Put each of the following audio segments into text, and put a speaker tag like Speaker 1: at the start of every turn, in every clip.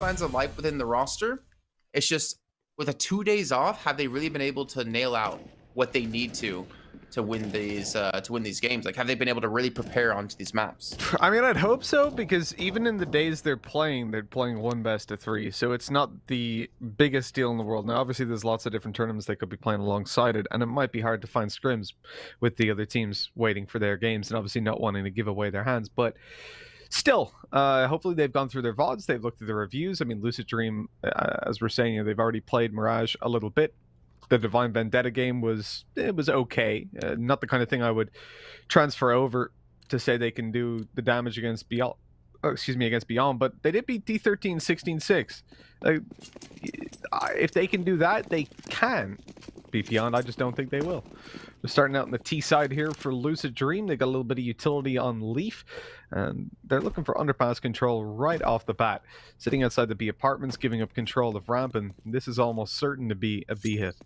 Speaker 1: signs of life within the roster. It's just with a two days off, have they really been able to nail out what they need to to win these uh, to win these games? Like, have they been able to really prepare onto these maps?
Speaker 2: I mean, I'd hope so because even in the days they're playing, they're playing one best of three, so it's not the biggest deal in the world. Now, obviously, there's lots of different tournaments they could be playing alongside it, and it might be hard to find scrims with the other teams waiting for their games and obviously not wanting to give away their hands, but. Still, uh, hopefully they've gone through their VODs, they've looked at the reviews. I mean, Lucid Dream, uh, as we're saying, they've already played Mirage a little bit the Divine Vendetta game was it was okay, uh, not the kind of thing I would transfer over to say they can do the damage against Beyond. Oh, excuse me, against Beyond, but they did beat D13 16-6. Uh, if they can do that, they can beat Beyond. I just don't think they will. We're starting out in the T side here for Lucid Dream. They got a little bit of utility on Leaf, and they're looking for underpass control right off the bat. Sitting outside the B apartments, giving up control of ramp, and this is almost certain to be a B hit.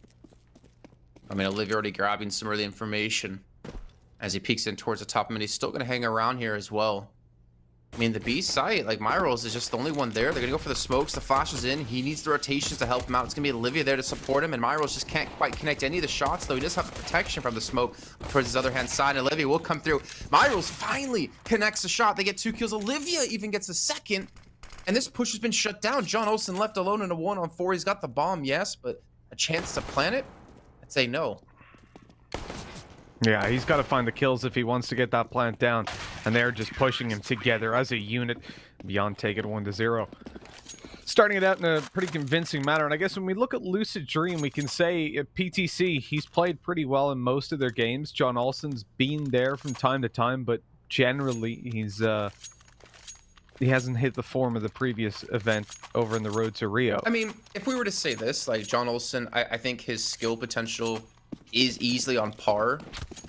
Speaker 1: I mean, Olivia already grabbing some early information as he peeks in towards the top. Mean, he's still going to hang around here as well. I mean, the B site, like Mairolls is just the only one there. They're to go for the smokes. The flash is in. He needs the rotations to help him out. It's to be Olivia there to support him. And Mairolls just can't quite connect any of the shots, though. He does have protection from the smoke towards his other hand side. And Olivia will come through. Mairolls finally connects a shot. They get two kills. Olivia even gets a second. And this push has been shut down. John Olsen left alone in a one on four. He's got the bomb, yes, but a chance to plant it? I'd say no.
Speaker 2: Yeah, he's got to find the kills if he wants to get that plant down. And they're just pushing him together as a unit. Beyond take it 1 to 0. Starting it out in a pretty convincing manner. And I guess when we look at Lucid Dream, we can say at PTC, he's played pretty well in most of their games. John Olsen's been there from time to time, but generally he's uh, he hasn't hit the form of the previous event over in the road to Rio.
Speaker 1: I mean, if we were to say this, like John Olsen, I, I think his skill potential is easily on par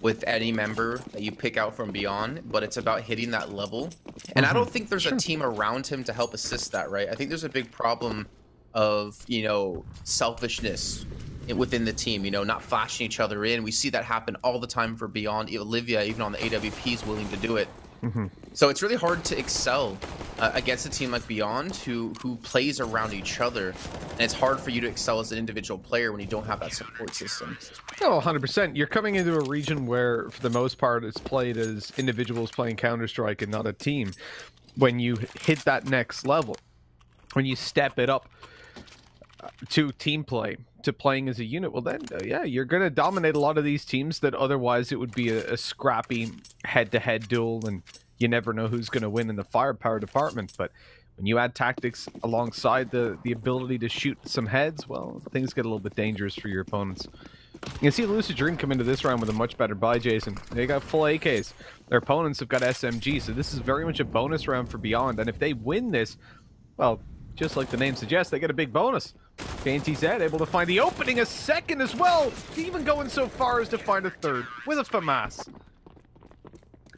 Speaker 1: with any member that you pick out from beyond, but it's about hitting that level. And mm -hmm. I don't mm-hmm. think there's sure. a team around him to help assist that, right? I think there's a big problem of, you know, selfishness within the team, you know, not flashing each other in. We see that happen all the time for Beyond. Olivia, even on the AWP, is willing to do it. Mm -hmm. So it's really hard to excel uh, against a team like Beyond, who who plays around each other, and it's hard for you to excel as an individual player when you don't have that support system.
Speaker 2: Oh, 100%. You're coming into a region where, for the most part, it's played as individuals playing Counter Strike and not a team. When you hit that next level, when you step it up uh, to team play, to playing as a unit, well then, uh, yeah, you're going to dominate a lot of these teams that otherwise it would be a, a scrappy head-to-head -head duel, and you never know who's going to win in the firepower department. But when you add tactics alongside the the ability to shoot some heads, well, things get a little bit dangerous for your opponents. You can see Lucid Dream come into this round with a much better buy, Jason. They got full AKs. Their opponents have got SMG, so this is very much a bonus round for Beyond. And if they win this, well, just like the name suggests, they get a big bonus. KNTZ able to find the opening a second as well, even going so far as to find a third with a FAMAS.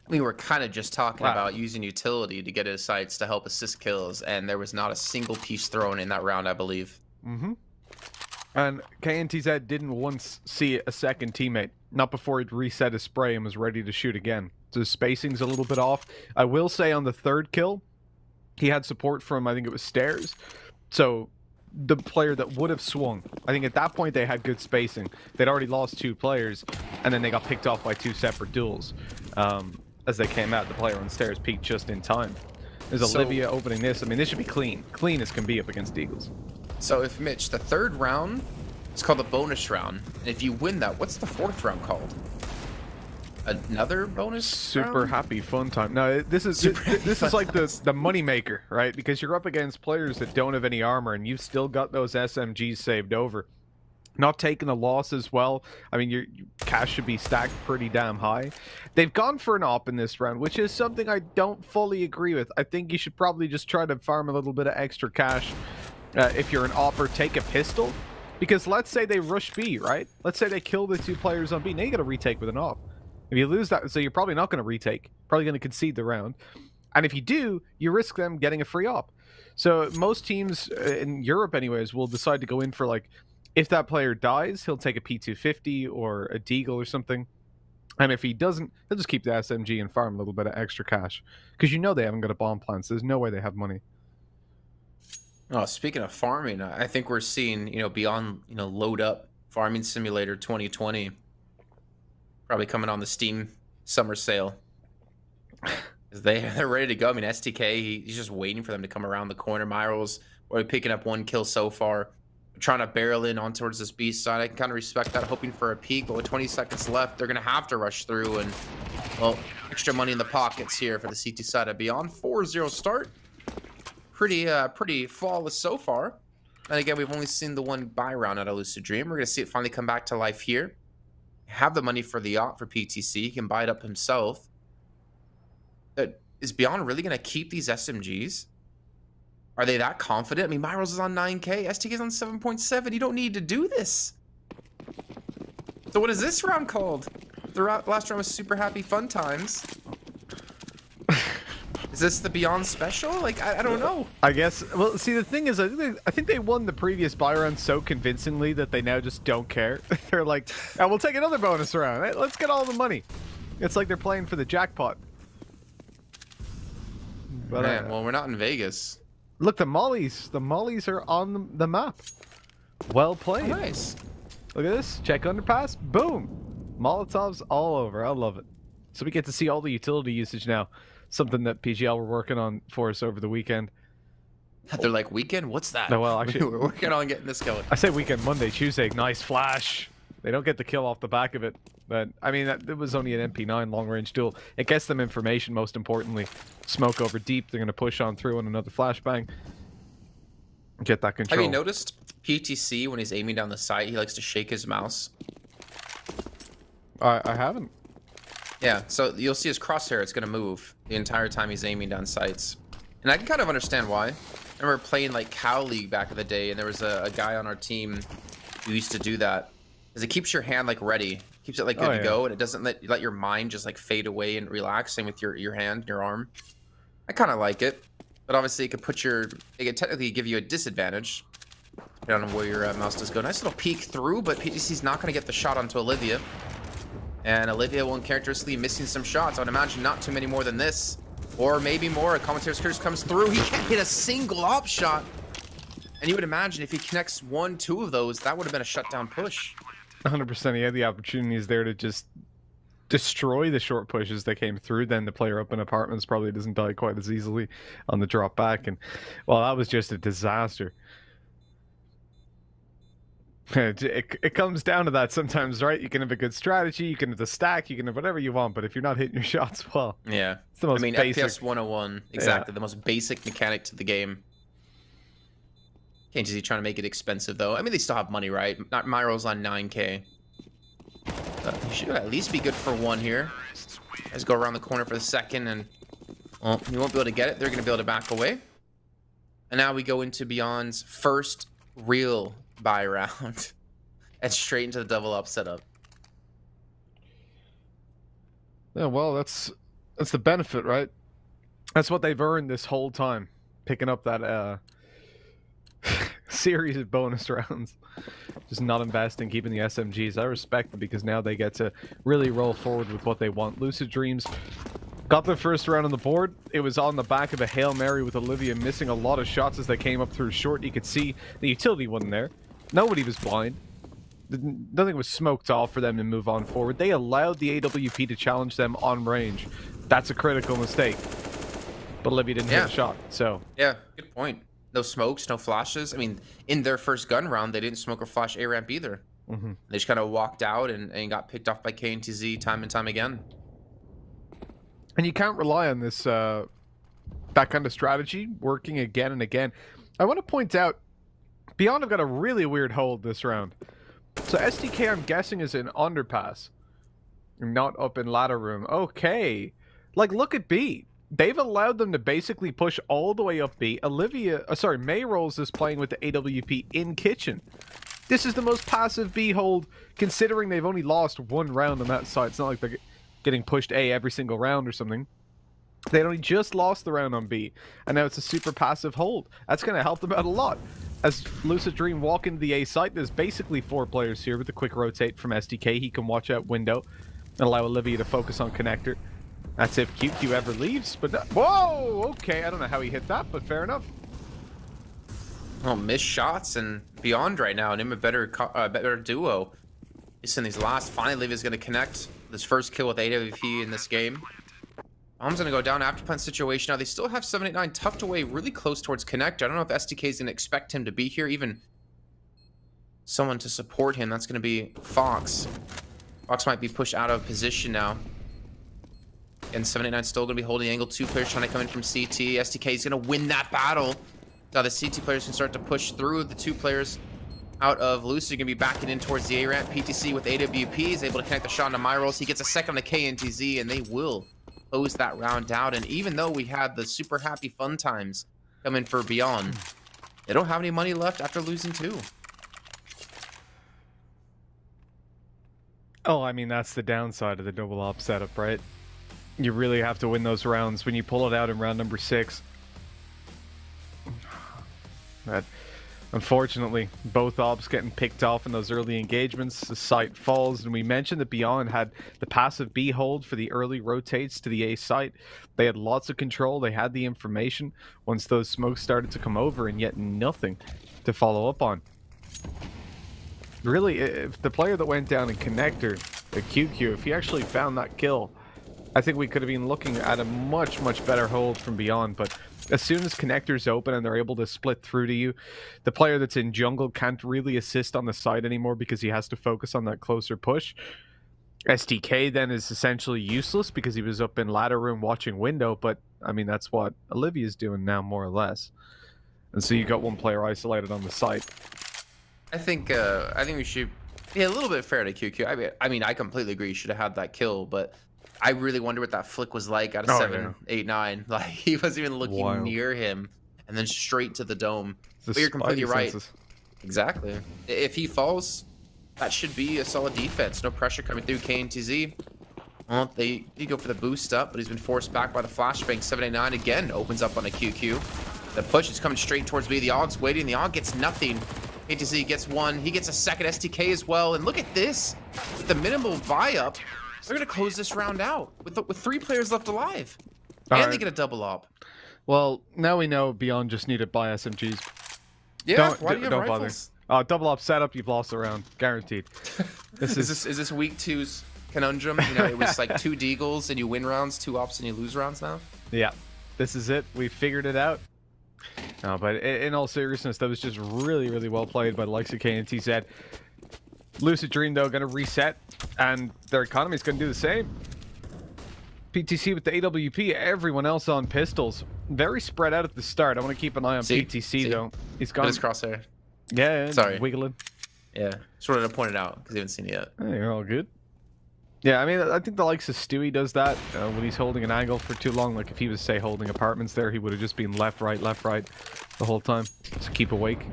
Speaker 1: We were kind of just talking wow. about using utility to get his sites to help assist kills, and there was not a single piece thrown in that round, I believe.
Speaker 2: Mm-hmm. And KNTZ didn't once see a second teammate, not before he'd reset his spray and was ready to shoot again. So the spacing's a little bit off. I will say on the third kill, he had support from, I think it was Stairs. So the player that would have swung. I think at that point they had good spacing. They'd already lost two players, and then they got picked off by two separate duels. Um, as they came out, the player on stairs peaked just in time. There's so, Olivia opening this. I mean, this should be clean. Clean as can be up against Eagles.
Speaker 1: So if Mitch, the third round is called the bonus round, and if you win that, what's the fourth round called? Another bonus
Speaker 2: super
Speaker 1: round?
Speaker 2: happy fun time no this is super this, this is like the the money maker right because you're up against players that don't have any armor and you've still got those smgs saved over not taking a loss as well. I mean, your, your, cash should be stacked pretty damn high. They've gone for an op in this round, which is something I don't fully agree with. I think you should probably just try to farm a little bit of extra cash uh, if you're an op or take a pistol. Because let's say they rush B, right? Let's say they kill the two players on B. Now you got to retake with an op. If you lose that, so you're probably not going to retake. Probably going to concede the round. And if you do, you risk them getting a free op. So most teams uh, in Europe, anyways, will decide to go in for like, if that player dies, he'll take a P250 or a Deagle or something. And if he doesn't, he'll just keep the SMG and farm a little bit of extra cash. Because you know they haven't got a bomb plant, so there's no way they have money.
Speaker 1: Oh, speaking of farming, I think we're seeing, you know, beyond, you know, load up Farming Simulator 2020 probably coming on the Steam summer sale. they they're ready to go. I mean, STK, he's just waiting for them to come around the corner. Mairolls, we're picking up one kill so far. Trying to barrel in on towards this beast side. I can kind of respect that, hoping for a peek, but with 20 seconds left, they're to have to rush through and, well, extra money in the pockets here for the CT side of Beyond. 4-0 start pretty uh, pretty flawless so far. And again, we've only seen the one buy round out of Lucid Dream. We're to see it finally come back to life here. Have the money for the yacht for PTC. He can buy it up himself. But is Beyond really going to keep these SMGs? Are they that confident? I mean, Mairolls is on 9k. STK is on 7.7. You don't need to do this. So what is this round called? The last round was super happy fun times. Is this the Beyond special? Like, I, I, don't know.
Speaker 2: I guess. Well, see, the thing is, I think, they, I think they won the previous buy round so convincingly that they now just don't care. they're like, oh, we'll take another bonus round. Let's get all the money. It's like they're playing for the jackpot.
Speaker 1: But, Man, uh, well, we're not in Vegas.
Speaker 2: Look, the mollies. The mollies are on the, the map. Well played.
Speaker 1: Oh, nice.
Speaker 2: Look at this. Check underpass. Boom. Molotovs all over. I love it. So we get to see all the utility usage now something that PGL were working on for us over the weekend.
Speaker 1: They're like, weekend? What's that?
Speaker 2: No, well, actually,
Speaker 1: we're working on getting this going.
Speaker 2: I say weekend, Monday, Tuesday. Nice flash. They don't get the kill off the back of it. But, I mean, that, it was only an MP9 long-range duel. It gets them information, most importantly. Smoke over deep. They're going to push on through on another flashbang. Get that control.
Speaker 1: Have you noticed PTC, when he's aiming down the sight, he likes to shake his mouse?
Speaker 2: I, I haven't.
Speaker 1: Yeah, so you'll see his crosshair, it's gonna move the entire time he's aiming down sights. And I can kind of understand why. I remember playing like Cow League back in the day, and there was a, a guy on our team who used to do that. Because it keeps your hand like ready, keeps it like good oh, to go, and it doesn't let let your mind just like fade away and relax. Same with your your hand, your arm. I kind of like it, but obviously it could put your it could technically give you a disadvantage depending on where your uh, mouse does go. Nice little peek through, but PTC's not going to get the shot onto Olivia. And Olivia will uncharacteristically missing some shots. I would imagine not too many more than this. Or maybe more. A commentator's curse comes through. He can't hit a single op shot. And you would imagine if he connects one, two of those, that would have been a shutdown push.
Speaker 2: 100%. He had the opportunities there to just destroy the short pushes that came through. Then the player up in apartments probably doesn't die quite as easily on the drop back. And, well, that was just a disaster. It, it, comes down to that sometimes, right? You can have a good strategy, you can have the stack, you can have whatever you want, but if you're not hitting your shots well,
Speaker 1: yeah, it's the most I mean, basic. FPS 101, exactly, yeah. the most basic mechanic to the game. KNTZ trying to make it expensive though. I mean, they still have money, right? Not Myro's on 9k. But he should at least be good for one here. Let's go around the corner for the second, and well, you won't be able to get it. They're going to be able to back away. And now we go into Beyond's first real buy round and straight into the double up setup.
Speaker 2: Yeah, well, that's that's the benefit, right? That's what they've earned this whole time, picking up that uh, series of bonus rounds. Just not investing, keeping the SMGs. I respect them because now they get to really roll forward with what they want. Lucid Dreams got the first round on the board. It was on the back of a Hail Mary with Olivia missing a lot of shots as they came up through short. You could see the utility wasn't there. Nobody was blind. Nothing was smoked off for them to move on forward. They allowed the AWP to challenge them on range. That's a critical mistake. But Olivia didn't yeah. hit a shot, so...
Speaker 1: Yeah, good point. No smokes, no flashes. I mean, in their first gun round, they didn't smoke or flash A-ramp either. Mm -hmm. They just kind of walked out and, and got picked off by KNTZ time and time again.
Speaker 2: And you can't rely on this, uh, that kind of strategy working again and again. I want to point out, Beyond have got a really weird hold this round. So STK, I'm guessing, is in underpass. Not up in ladder room. Okay. Like, look at B. They've allowed them to basically push all the way up B. Olivia, uh, sorry, Mairolls is playing with the AWP in kitchen. This is the most passive B hold, considering they've only lost one round on that side. It's not like they're getting pushed A every single round or something. They only just lost the round on B, and now it's a super passive hold. That's going to help them out a lot. As Lucid Dream walk into the A site, there's basically four players here with a quick rotate from STK. He can watch out window and allow Olivia to focus on connector. That's if QQ ever leaves, but... Whoa! Okay, I don't know how he hit that, but fair enough.
Speaker 1: Oh, missed shots and beyond right now, and him a better uh, better duo. He's in these last, finally is going to connect this first kill with AWP in this game. Bomb's going to go down after plant situation. Now, they still have 789 tucked away really close towards connector. I don't know if STK is going to expect him to be here, even someone to support him. That's going to be Fox. Fox might be pushed out of position now. And 79 still going to be holding angle. Two players trying to come in from CT. STK is going to win that battle. Now the CT players can start to push through. The two players out of Lucid going to be backing in towards the A-ramp. PTC with AWP is able to connect the shot into rolls. He gets a second on the KNTZ, and they will close that round out. And even though we had the super happy fun times coming for Beyond, they don't have any money left after losing two.
Speaker 2: Oh, I mean, that's the downside of the double op setup, right? You really have to win those rounds. When you pull it out in round number six, that unfortunately, both ops getting picked off in those early engagements, the site falls, and we mentioned that Beyond had the passive B hold for the early rotates to the A site. They had lots of control, they had the information once those smokes started to come over, and yet nothing to follow up on really, if the player that went down in connector, the QQ, if he actually found that kill, I think we could have been looking at a much, much better hold from beyond. But as soon as connectors open and they're able to split through to you, the player that's in jungle can't really assist on the side anymore because he has to focus on that closer push. STK then is essentially useless because he was up in ladder room watching window, but I mean that's what Olivia's doing now more or less. And so you got one player isolated on the site.
Speaker 1: I think uh, I think we should be a little bit fair to QQ. I mean, I mean, I completely agree. You should have had that kill, but I really wonder what that flick was like out of oh, seven, yeah. eight, nine. Like he wasn't even looking Wild. near him, and then straight to the dome. The but you're completely right. Senses. Exactly. If he falls, that should be a solid defense. No pressure coming through KNTZ. Well, they you go for the boost up, but he's been forced back by the flashbang. 789 again opens up on a QQ. The push is coming straight towards me. The Ogg's waiting. The Ogg gets nothing. ATZ gets one. He gets a second STK as well. And look at this. With the minimal buy-up, they're going to close this round out with, the, with three players left alive. All and right. they get a double op.
Speaker 2: Well, now we know Beyond just needed buy SMGs.
Speaker 1: Yeah,
Speaker 2: don't,
Speaker 1: why do you don't
Speaker 2: bother. Uh, double op setup, you've lost a round. Guaranteed.
Speaker 1: This is... is this is this week two's conundrum? You know, it was like two deagles and you win rounds, two ops and you lose rounds now?
Speaker 2: Yeah. This is it. We figured it out. No, but in all seriousness, that was just really, really well played by the likes of KNTZ. Lucid Dream, though, going to reset, and their economy is going to do the same. PTC with the AWP, everyone else on pistols. Very spread out at the start. I want to keep an eye on see, PTC, see. though. He's got
Speaker 1: his crosshair.
Speaker 2: Yeah,
Speaker 1: sorry.
Speaker 2: Wiggling.
Speaker 1: Yeah, just wanted to point it out because you haven't seen it yet.
Speaker 2: Hey, you're all good. Yeah, I mean, I think the likes of Stewie does that uh, when he's holding an angle for too long. Like, if he was, say, holding apartments there, he would have just been left, right, left, right the whole time to keep awake.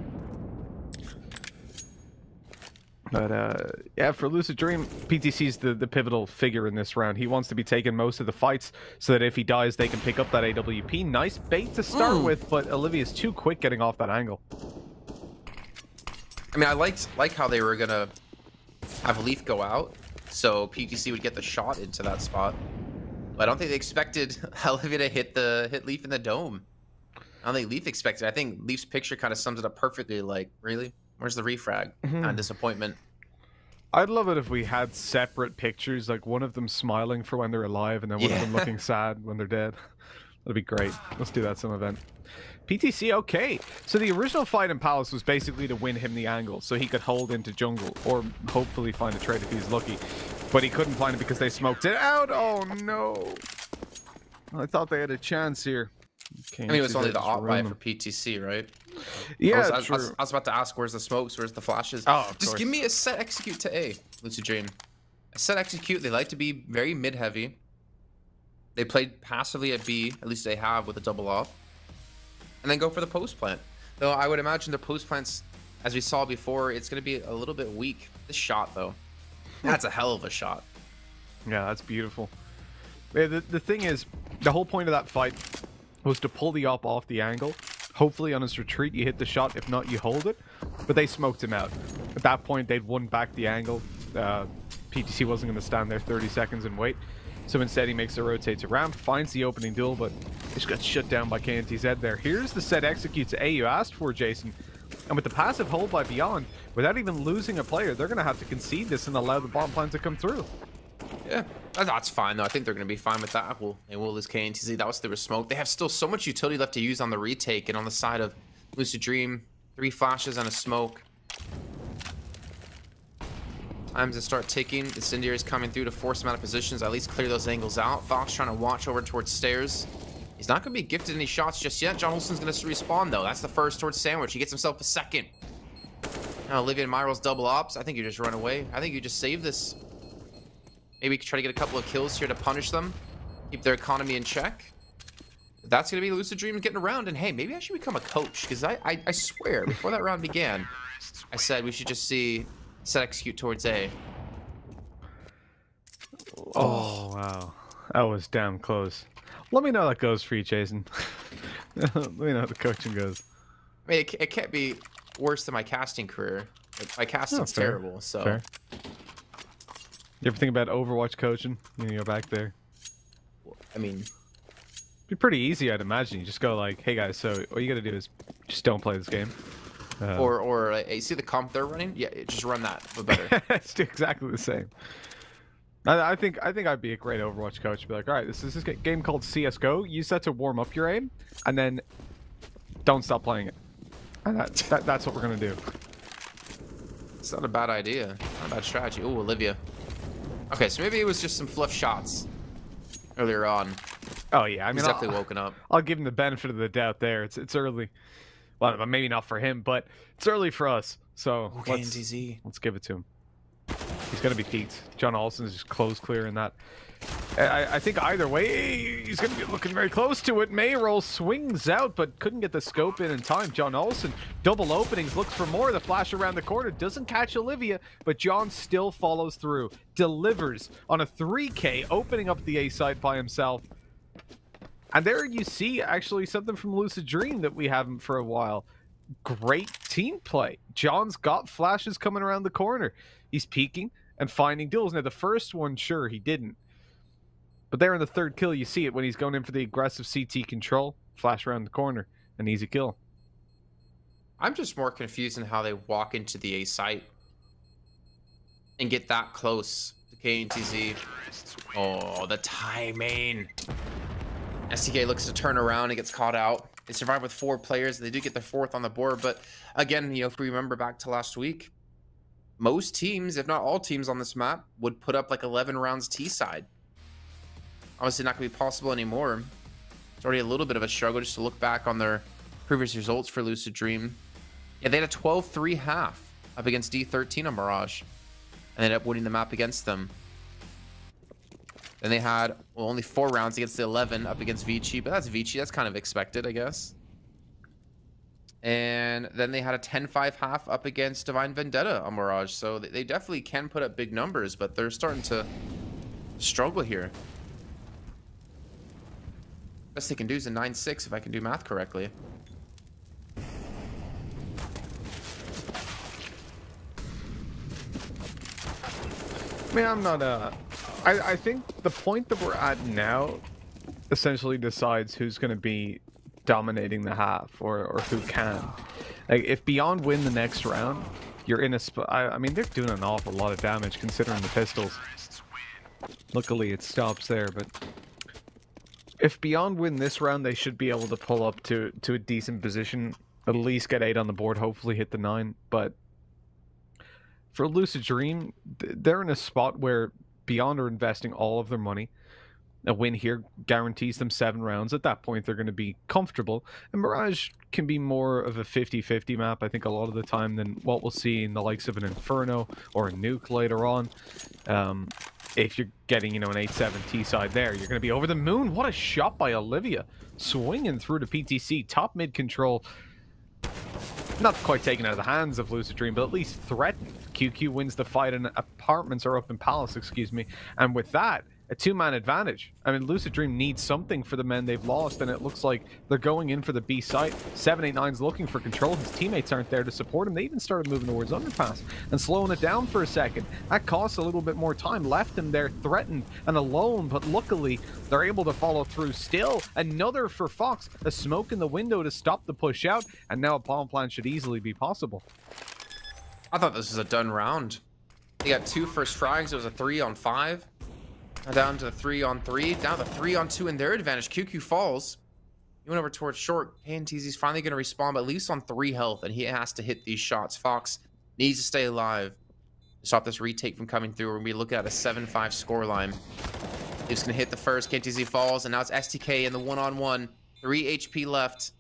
Speaker 2: But, uh, yeah, for Lucid Dream, PTC's the, the pivotal figure in this round. He wants to be taking most of the fights so that if he dies, they can pick up that AWP. Nice bait to start mm. with, but Olivia's too quick getting off that angle.
Speaker 1: I mean, I liked like how they were going to have Leaf go out so PTC would get the shot into that spot. But I don't think they expected Olivia to hit the hit Leaf in the dome. I don't think Leaf expected. I think Leaf's picture kind of sums it up perfectly. Like, really, where's the refrag? Mm -hmm. Of disappointment.
Speaker 2: I'd love it if we had separate pictures, like one of them smiling for when they're alive, and then one yeah. of them looking sad when they're dead. That'd be great. Let's do that some event. PTC okay. So the original fight in Palace was basically to win him the angle so he could hold into jungle or hopefully find a trade if he's lucky. But he couldn't find it because they smoked it out. Oh no. I thought they had a chance here.
Speaker 1: I mean, it was only the op buy for PTC, right?
Speaker 2: Yeah,
Speaker 1: I was,
Speaker 2: I,
Speaker 1: was, I, was, about to ask, where's the smokes? Where's the flashes?
Speaker 2: Oh,
Speaker 1: Just
Speaker 2: course.
Speaker 1: give me a set execute to A, Lucid Dream. A set execute, they like to be very mid-heavy. They played passively at B, at least they have with a double off and then go for the post plant. Though I would imagine the post plants, as we saw before, it's going to be a little bit weak. This shot, though, that's a hell of a shot.
Speaker 2: Yeah, that's beautiful. Yeah, the, the thing is, the whole point of that fight was to pull the op off the angle. Hopefully on his retreat you hit the shot, if not you hold it. But they smoked him out. At that point they'd won back the angle. Uh, PTC wasn't going to stand there 30 seconds and wait. So instead he makes a rotate to ramp, finds the opening duel, but just got shut down by KNTZ there. Here's the set executes A you asked for, Jason. And with the passive hold by Beyond, without even losing a player, they're going to have to concede this and allow the bomb plan to come through.
Speaker 1: Yeah, that's fine though. I think they're going to be fine with that. Well, they will lose KNTZ. That was through a smoke. They have still so much utility left to use on the retake and on the side of Lucid Dream. Three flashes and a smoke. Times to start ticking. The Incendiary is coming through to force them out of positions. At least clear those angles out. Fox trying to watch over towards stairs. He's not going to be gifted any shots just yet. John Olsen's going to respawn, though. That's the first towards Sandwich. He gets himself a second. Now, Olivia and Myral's double ops. I think you just run away. I think you just save this. Maybe we can try to get a couple of kills here to punish them. Keep their economy in check. That's going to be Lucid Dreams getting around. And hey, maybe I should become a coach. Because I, I, I swear, before that round began, I said we should just see set execute towards A.
Speaker 2: Oh, wow. That was damn close. Let me know how that goes for you, Jason. Let me know how the coaching goes.
Speaker 1: I mean, it, it can't be worse than my casting career. My oh, casting's
Speaker 2: oh,
Speaker 1: terrible, so.
Speaker 2: Fair. You ever think about Overwatch coaching? when You know, back there.
Speaker 1: I mean, it'd
Speaker 2: be pretty easy, I'd imagine. You just go like, "Hey guys, so all you got to do is just don't play this game."
Speaker 1: Uh, or, or uh, you see the comp they're running? Yeah, just run that, but better.
Speaker 2: it's exactly the same. I, I, think I think I'd be a great Overwatch coach. Be like, all right, this is this game called CS:GO. Use that to warm up your aim, and then don't stop playing it. And that, that that's what we're gonna do.
Speaker 1: It's not a bad idea. Not a bad strategy. Oh, Olivia. Okay, so maybe it was just some fluff shots earlier on.
Speaker 2: Oh yeah, I mean,
Speaker 1: he's definitely
Speaker 2: I'll,
Speaker 1: woken up.
Speaker 2: I'll give him the benefit of the doubt there. It's it's early. Well, maybe not for him, but it's early for us. So
Speaker 1: okay,
Speaker 2: let's, let's give it to him. He's gonna be peaked. John Olsen's just close clear in that. I, I, think either way, he's going to be looking very close to it. Mayroll swings out, but couldn't get the scope in in time. John Olsen, double openings, looks for more. The flash around the corner doesn't catch Olivia, but John still follows through. Delivers on a 3K, opening up the A side by himself. And there you see actually something from Lucid Dream that we haven't for a while. Great team play. John's got flashes coming around the corner. He's peeking and finding duels. Now, the first one, sure, he didn't. But there in the third kill, you see it when he's going in for the aggressive CT control. Flash around the corner. An easy kill.
Speaker 1: I'm just more confused in how they walk into the A site and get that close to KNTZ. Oh, the timing. STK looks to turn around and gets caught out. They survive with four players. They do get the fourth on the board, but again, you know, if we remember back to last week, most teams, if not all teams on this map, would put up like 11 rounds T side obviously not going to be possible anymore. It's already a little bit of a struggle just to look back on their previous results for Lucid Dream. Yeah, they had a 12-3 half up against D13 on Mirage. And ended up winning the map against them. Then they had well, only four rounds against the 11 up against Vici, but that's Vici. That's kind of expected, I guess. And then they had a 10-5 half up against Divine Vendetta on Mirage. So they definitely can put up big numbers, but they're starting to struggle here. Best they can do is a 9-6 if I can do math correctly.
Speaker 2: I mean, I'm not, uh... I, I think the point that we're at now essentially decides who's going to be dominating the half or, or who can. Like, if Beyond win the next round, you're in a spot... I, I mean, they're doing an awful lot of damage considering the pistols. Luckily, it stops there, but if Beyond win this round, they should be able to pull up to to a decent position. At least get eight on the board. Hopefully hit the nine. But for Lucid Dream, they're in a spot where Beyond are investing all of their money. A win here guarantees them seven rounds. At that point, they're going to be comfortable. And Mirage can be more of a 50-50 map, I think, a lot of the time than what we'll see in the likes of an Inferno or a Nuke later on. Um, if you're getting, you know, an 8-7 T-side there, you're going to be over the moon. What a shot by Olivia. Swinging through to PTC. Top mid control. Not quite taken out of the hands of Lucid Dream, but at least threatened. QQ wins the fight and apartments are up in Palace, excuse me. And with that, a two-man advantage. I mean, Lucid Dream needs something for the men they've lost, and it looks like they're going in for the B site. 789's looking for control. His teammates aren't there to support him. They even started moving towards underpass and slowing it down for a second. That costs a little bit more time, left him there threatened and alone, but luckily they're able to follow through still. Another for Fox, a smoke in the window to stop the push out, and now a bomb plant should easily be possible.
Speaker 1: I thought this was a done round. They got two first frags. It was a three on five. Down to three on three. Down to three on two in their advantage. QQ falls. He went over towards short. KNTZ's finally going to respawn, but at least on three health, and he has to hit these shots. Fox needs to stay alive to stop this retake from coming through. We're going to be looking at a 7-5 scoreline. He's going to hit the first. KNTZ falls, and now it's STK in the one-on-one. -on -one. Three HP left.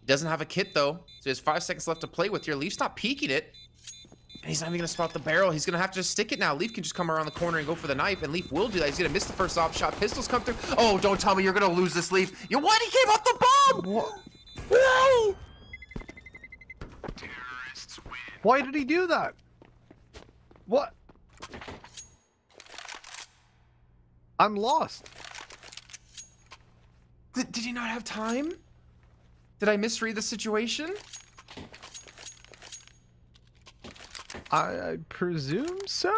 Speaker 1: He doesn't have a kit, though, so he has five seconds left to play with here. Leaf stop peeking it. And he's not even gonna spot the barrel. He's gonna have to just stick it now. Leaf can just come around the corner and go for the knife, and Leaf will do that. He's gonna miss the first off shot. Pistols come through. Oh, don't tell me you're gonna lose this, Leaf. You what? He came off the bomb! What?
Speaker 2: No! Why did he do that? What? I'm lost.
Speaker 1: Did, did he not have time? Did I misread the situation?
Speaker 2: I, I, presume so?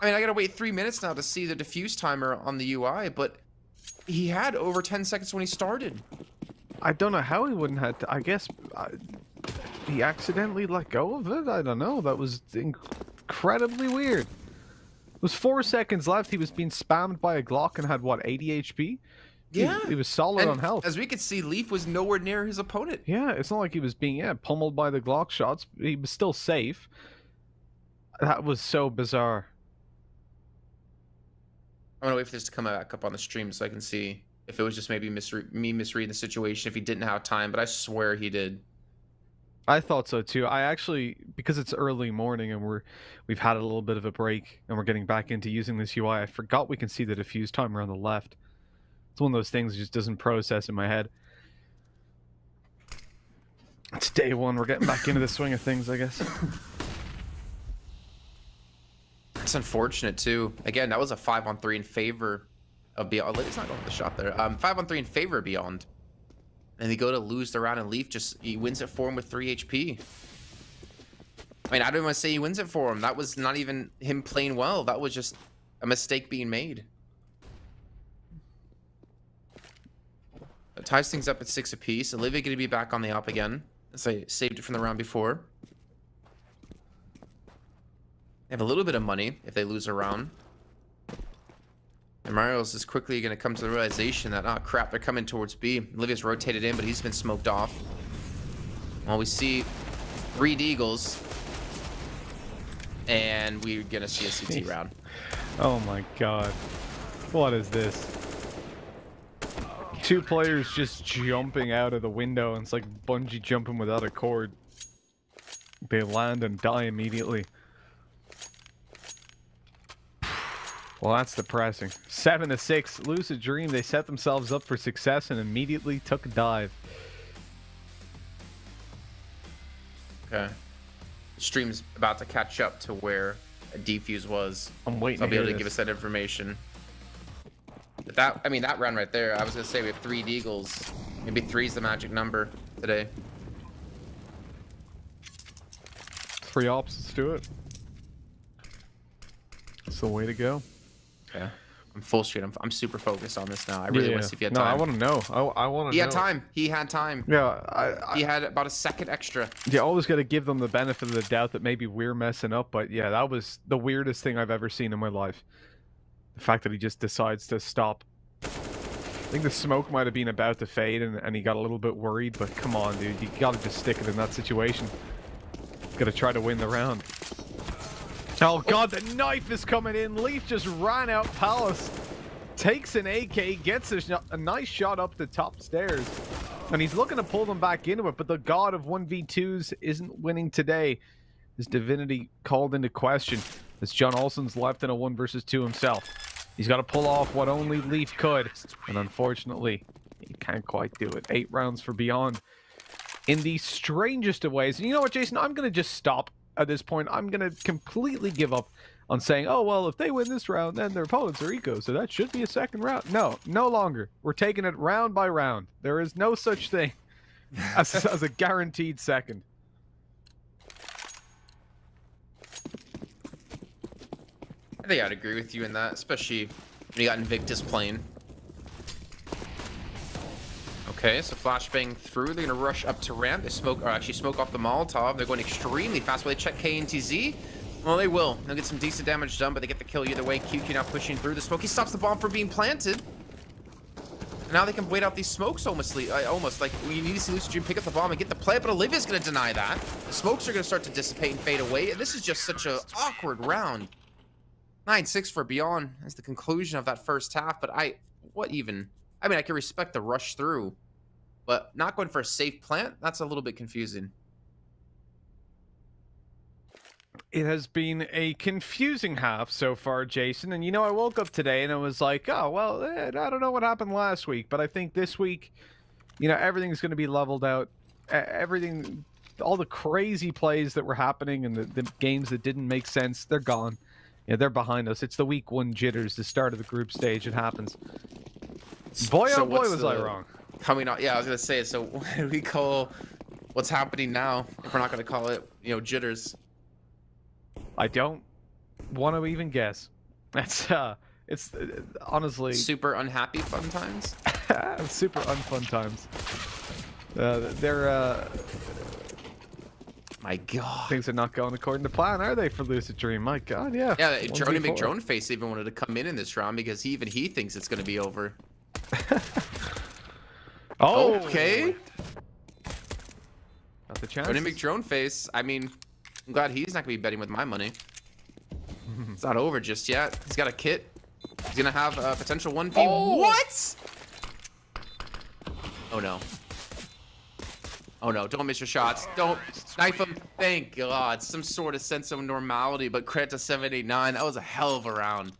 Speaker 1: I mean, I gotta wait three minutes now to see the diffuse timer on the UI, but he had over 10 seconds when he started.
Speaker 2: I don't know how he wouldn't have to, I guess uh, he accidentally let go of it? I don't know. That was incredibly weird. It was four seconds left. He was being spammed by a Glock and had, what, 80 HP?
Speaker 1: Yeah.
Speaker 2: He, he was solid
Speaker 1: and
Speaker 2: on health.
Speaker 1: As we could see, Leaf was nowhere near his opponent.
Speaker 2: Yeah, it's not like he was being, yeah, pummeled by the Glock shots. He was still safe. That was so bizarre.
Speaker 1: I'm gonna wait for this to come back up on the stream so I can see if it was just maybe misre me misreading the situation if he didn't have time, but I swear he did.
Speaker 2: I thought so too. I actually because it's early morning and we're we've had a little bit of a break and we're getting back into using this UI. I forgot we can see the diffuse timer on the left. It's one of those things that just doesn't process in my head. It's day one. We're getting back into the swing of things, I guess.
Speaker 1: It's unfortunate too. Again, that was a five on three in favor of Beyond. It's not going with the shot there. Um, five on three in favor of Beyond. And they go to lose the round and Leaf just he wins it for him with three HP. I mean, I don't want to say he wins it for him. That was not even him playing well. That was just a mistake being made. Ties things up at six apiece. Olivia going to be back on the op again. As I saved it from the round before. They have a little bit of money if they lose a round. And Mairolls is quickly going to come to the realization that, oh crap, they're coming towards B. Olivia's rotated in, but he's been smoked off. Well, we see three Deagles. And we're going to see a CT round.
Speaker 2: Oh my god. What is this? Two players just jumping out of the window, and it's like bungee jumping without a cord. They land and die immediately. Well, that's depressing. Seven to six, Lucid Dream. They set themselves up for success and immediately took a dive.
Speaker 1: Okay. Stream's about to catch up to where a defuse was.
Speaker 2: I'm waiting.
Speaker 1: So I'll be able to
Speaker 2: this.
Speaker 1: give us that information. But that, I mean, that run right there. I was gonna say we have three Deagles. Maybe three's the magic number today.
Speaker 2: Three ops. Let's do it. That's the way to go.
Speaker 1: Okay. I'm full street. I'm, I'm super focused on this now. I really
Speaker 2: Yeah.
Speaker 1: want to see if he had
Speaker 2: no,
Speaker 1: time.
Speaker 2: I want to know. I, I want to.
Speaker 1: He
Speaker 2: know.
Speaker 1: had time. He had time.
Speaker 2: Yeah, I, I,
Speaker 1: He had about a second extra.
Speaker 2: You always got to give them the benefit of the doubt that maybe we're messing up, but yeah, that was the weirdest thing I've ever seen in my life. The fact that he just decides to stop. I think the smoke might have been about to fade and, and he got a little bit worried, but come on, dude, you got to just stick it in that situation. Got to try to win the round. Oh god, the knife is coming in. Leaf just ran out Palace. Takes an AK, gets a, a nice shot up the top stairs. And he's looking to pull them back into it, but the god of 1v2s isn't winning today. His divinity called into question as John Olsen's left in a 1 versus 2 himself. He's got to pull off what only Leaf could, and unfortunately, he can't quite do it. Eight rounds for Beyond in the strangest of ways. And you know what, Jason? I'm going to just stop at this point. I'm going to completely give up on saying, "Oh well, if they win this round, then their opponents are eco, so that should be a second round." No, no longer. We're taking it round by round. There is no such thing as, as a guaranteed second.
Speaker 1: I think I'd agree with you in that, especially when you got Invictus playing. Okay, so flashbang through. They're gonna rush up to ramp. They smoke, or actually smoke off the Molotov. They're going extremely fast. Will they check KNTZ? Well, they will. They'll get some decent damage done, but they get the kill either way. QQ now pushing through. The smoke, he stops the bomb from being planted. And now they can wait out these smokes almost, uh, almost like we need to see Lucid Dream pick up the bomb and get the play, but Olivia's gonna deny that. The smokes are gonna start to dissipate and fade away. And this is just such a awkward round. 9-6 for Beyond as the conclusion of that first half, but I, what even? I mean, I can respect the rush through, but not going for a safe plant, that's a little bit confusing.
Speaker 2: It has been a confusing half so far, Jason. And you know, I woke up today and I was like, oh, well, eh, I don't know what happened last week, but I think this week, you know, everything's going to be leveled out. Everything, all the crazy plays that were happening and the, the games that didn't make sense, they're gone. Yeah, they're behind us. It's the week one jitters, the start of the group stage. It happens. Boy, so oh boy, was the, I wrong.
Speaker 1: Coming on, yeah, I was gonna say. So, what do we call what's happening now? If we're not gonna call it, you know, jitters.
Speaker 2: I don't want to even guess. That's uh, it's uh, honestly
Speaker 1: super unhappy fun times.
Speaker 2: super unfun times. Uh, they're uh,
Speaker 1: my God.
Speaker 2: Things are not going according to plan, are they, for Lucid Dream? My God, yeah.
Speaker 1: Yeah, Drone McDrone Face even wanted to come in in this round because he, even he thinks it's going to be over.
Speaker 2: Oh, oh,
Speaker 1: okay.
Speaker 2: Got the chance.
Speaker 1: Drone McDrone Face. I mean, I'm glad he's not going to be betting with my money. it's not over just yet. He's got a kit. He's going to have a potential 1v.
Speaker 2: Oh.
Speaker 1: What? Oh no. Oh no, don't miss your shots. Don't knife him. Thank God. Some sort of sense of normality, but credit to 789. That was a hell of a round.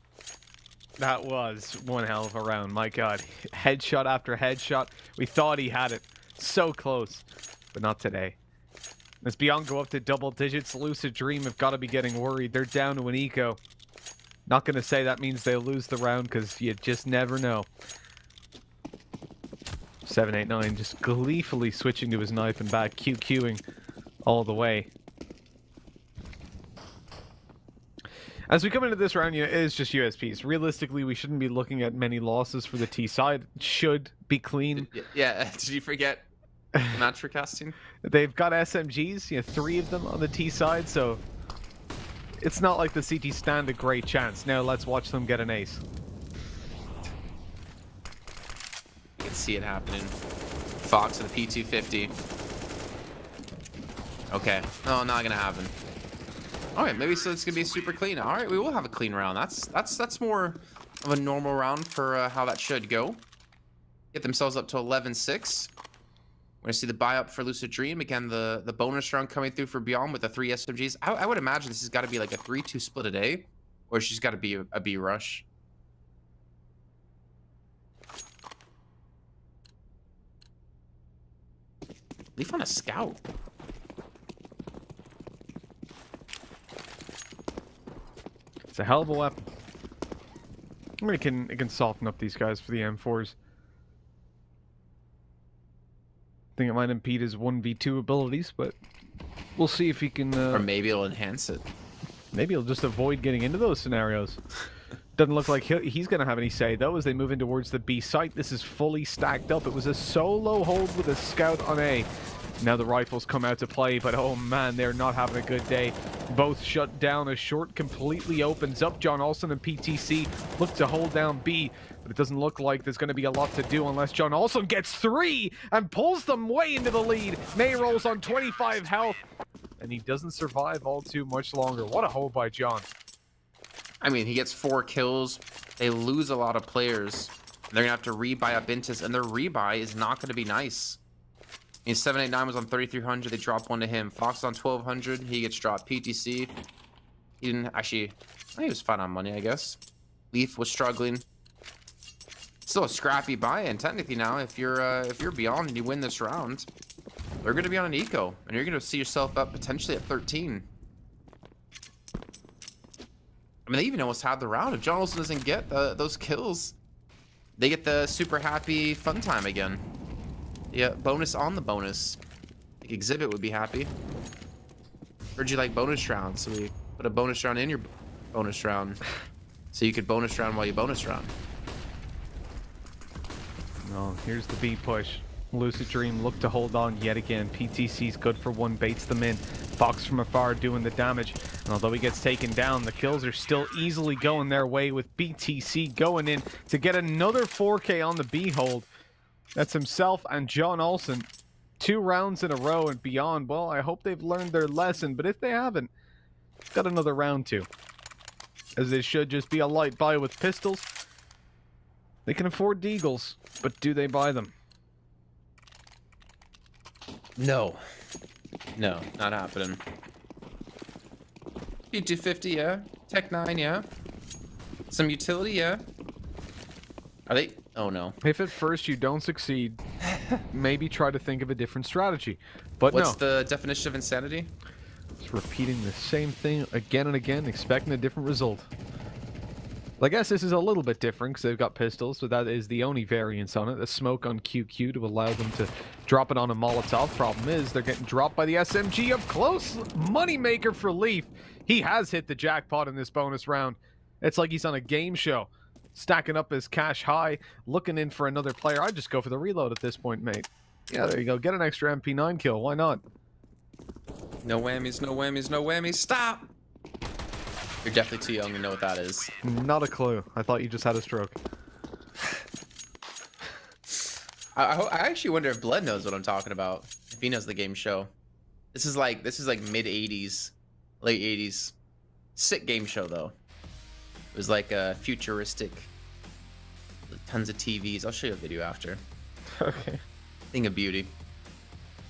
Speaker 2: That was one hell of a round. My God. Headshot after headshot. We thought he had it. So close. But not today. As Beyond go up to double digits, Lucid Dream have got to be getting worried. They're down to an eco. Not going to say that means they lose the round because you just never know. 789 just gleefully switching to his knife and back, QQing all the way. As we come into this round, you know, it is just USPs. Realistically, we shouldn't be looking at many losses for the T side. It should be clean.
Speaker 1: Yeah, did you forget match forecasting?
Speaker 2: They've got SMGs, you know, three of them on the T side, so it's not like the CT stand a great chance. Now let's watch them get an ace.
Speaker 1: You can see it happening. Fox with the P250. Okay. No, not gonna happen. All right, maybe so it's gonna be super clean. All right, we will have a clean round. That's that's that's more of a normal round for uh, how that should go. Get themselves up to 11-6. We're gonna see the buy up for Lucid Dream again. The the bonus round coming through for Beyond with the three SMGs. I, I would imagine this has got to be like a three-two split a day, or she's got to be a, a B rush. Leaf on a scout.
Speaker 2: A hell of a weapon. I mean, it can it can soften up these guys for the M4s. I think it might impede his 1v2 abilities, but we'll see if he can... Uh,
Speaker 1: or maybe it'll enhance it.
Speaker 2: Maybe he'll just avoid getting into those scenarios. Doesn't look like he's going to have any say, though, as they move in towards the B site. This is fully stacked up. It was a solo hold with a scout on A. Now the rifles come out to play, but oh man, they're not having a good day. Both shut down as short completely opens up. John Olsen and PTC look to hold down B, but it doesn't look like there's going to be a lot to do unless John Olsen gets three and pulls them way into the lead. Mairolls on 25 health, and he doesn't survive all too much longer. What a hold by John.
Speaker 1: I mean, he gets four kills. They lose a lot of players. They're going to have to rebuy up Intis, and their rebuy is not going to be nice. Mean, 789 was on 3300. They dropped one to him. Fox on 1200. He gets dropped. PTC. He didn't actually. He was fine on money, I guess. Leaf was struggling. Still a scrappy buy-in technically now. If you're uh, if you're beyond and you win this round, they're going to be on an eco, and you're going to see yourself up potentially at 13. I mean, they even almost had the round. If John Olsen doesn't get the, those kills, they get the super happy fun time again. Yeah, bonus on the bonus. Like Xzibit would be happy. Heard you like bonus rounds, so we put a bonus round in your bonus round. So you could bonus round while you bonus round.
Speaker 2: No, here's the B push. Lucid Dream look to hold on yet again. PTC's good for one, baits them in. Fox from afar doing the damage. And although he gets taken down, the kills are still easily going their way with PTC going in to get another 4K on the B hold. That's himself and John Olsen. Two rounds in a row and beyond. Well, I hope they've learned their lesson, but if they haven't, got another round too. As they should just be a light buy with pistols. They can afford deagles, but do they buy them?
Speaker 1: No. No, not happening. P250, yeah. Tech 9, yeah. Some utility, yeah. Are they? Oh, no.
Speaker 2: If at first you don't succeed, maybe try to think of a different strategy. But
Speaker 1: What's
Speaker 2: no.
Speaker 1: the definition of insanity?
Speaker 2: It's repeating the same thing again and again, expecting a different result. I guess this is a little bit different because they've got pistols, but that is the only variance on it. The smoke on QQ to allow them to drop it on a Molotov. Problem is, they're getting dropped by the SMG up close. Moneymaker for Leaf. He has hit the jackpot in this bonus round. It's like he's on a game show. Stacking up his cash high, looking in for another player. I'd just go for the reload at this point, mate. Yeah, there you go. Get an extra MP9 kill. Why not?
Speaker 1: No whammies, no whammies, no whammies. Stop! You're definitely too young to know what that is.
Speaker 2: Not a clue. I thought you just had a stroke.
Speaker 1: I, I, I actually wonder if Blood knows what I'm talking about. If he knows the game show. This is like this is like mid 80s, late 80s. Sick game show though. It was like a futuristic. Tons of TVs. I'll show you a video after.
Speaker 2: Okay.
Speaker 1: Thing of beauty.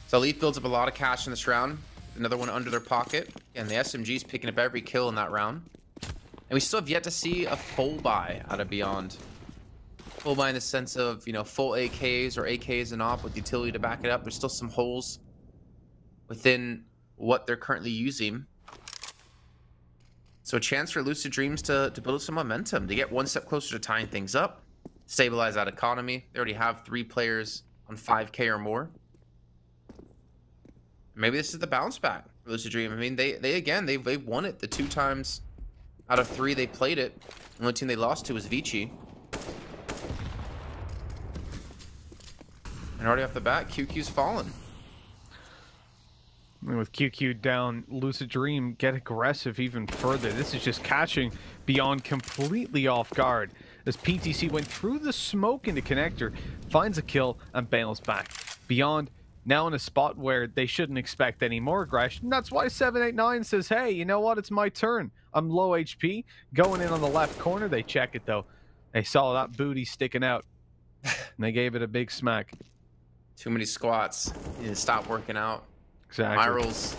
Speaker 1: So Leaf builds up a lot of cash in this round. Another one under their pocket. And the SMG's picking up every kill in that round. And we still have yet to see a full buy out of Beyond. Full buy in the sense of, you know, full AKs or AKs and op with utility to back it up. There's still some holes within what they're currently using. So a chance for Lucid Dreams to, to build some momentum, to get one step closer to tying things up, stabilize that economy. They already have three players on 5k or more. Maybe this is the bounce back for Lucid Dream. I mean, they, they again, they, they won it the two times out of three they played it. The only team they lost to was Vici. And already off the bat, QQ's fallen.
Speaker 2: And with QQ down, Lucid Dream get aggressive even further. This is just catching Beyond completely off guard as PTC went through the smoke into connector, finds a kill, and bails back. Beyond now in a spot where they shouldn't expect any more aggression. That's why 789 says, hey, you know what? It's my turn. I'm low HP. Going in on the left corner. They check it, though. They saw that booty sticking out. and they gave it a big smack.
Speaker 1: Too many squats. You need to stop working out.
Speaker 2: Exactly.
Speaker 1: Mairolls.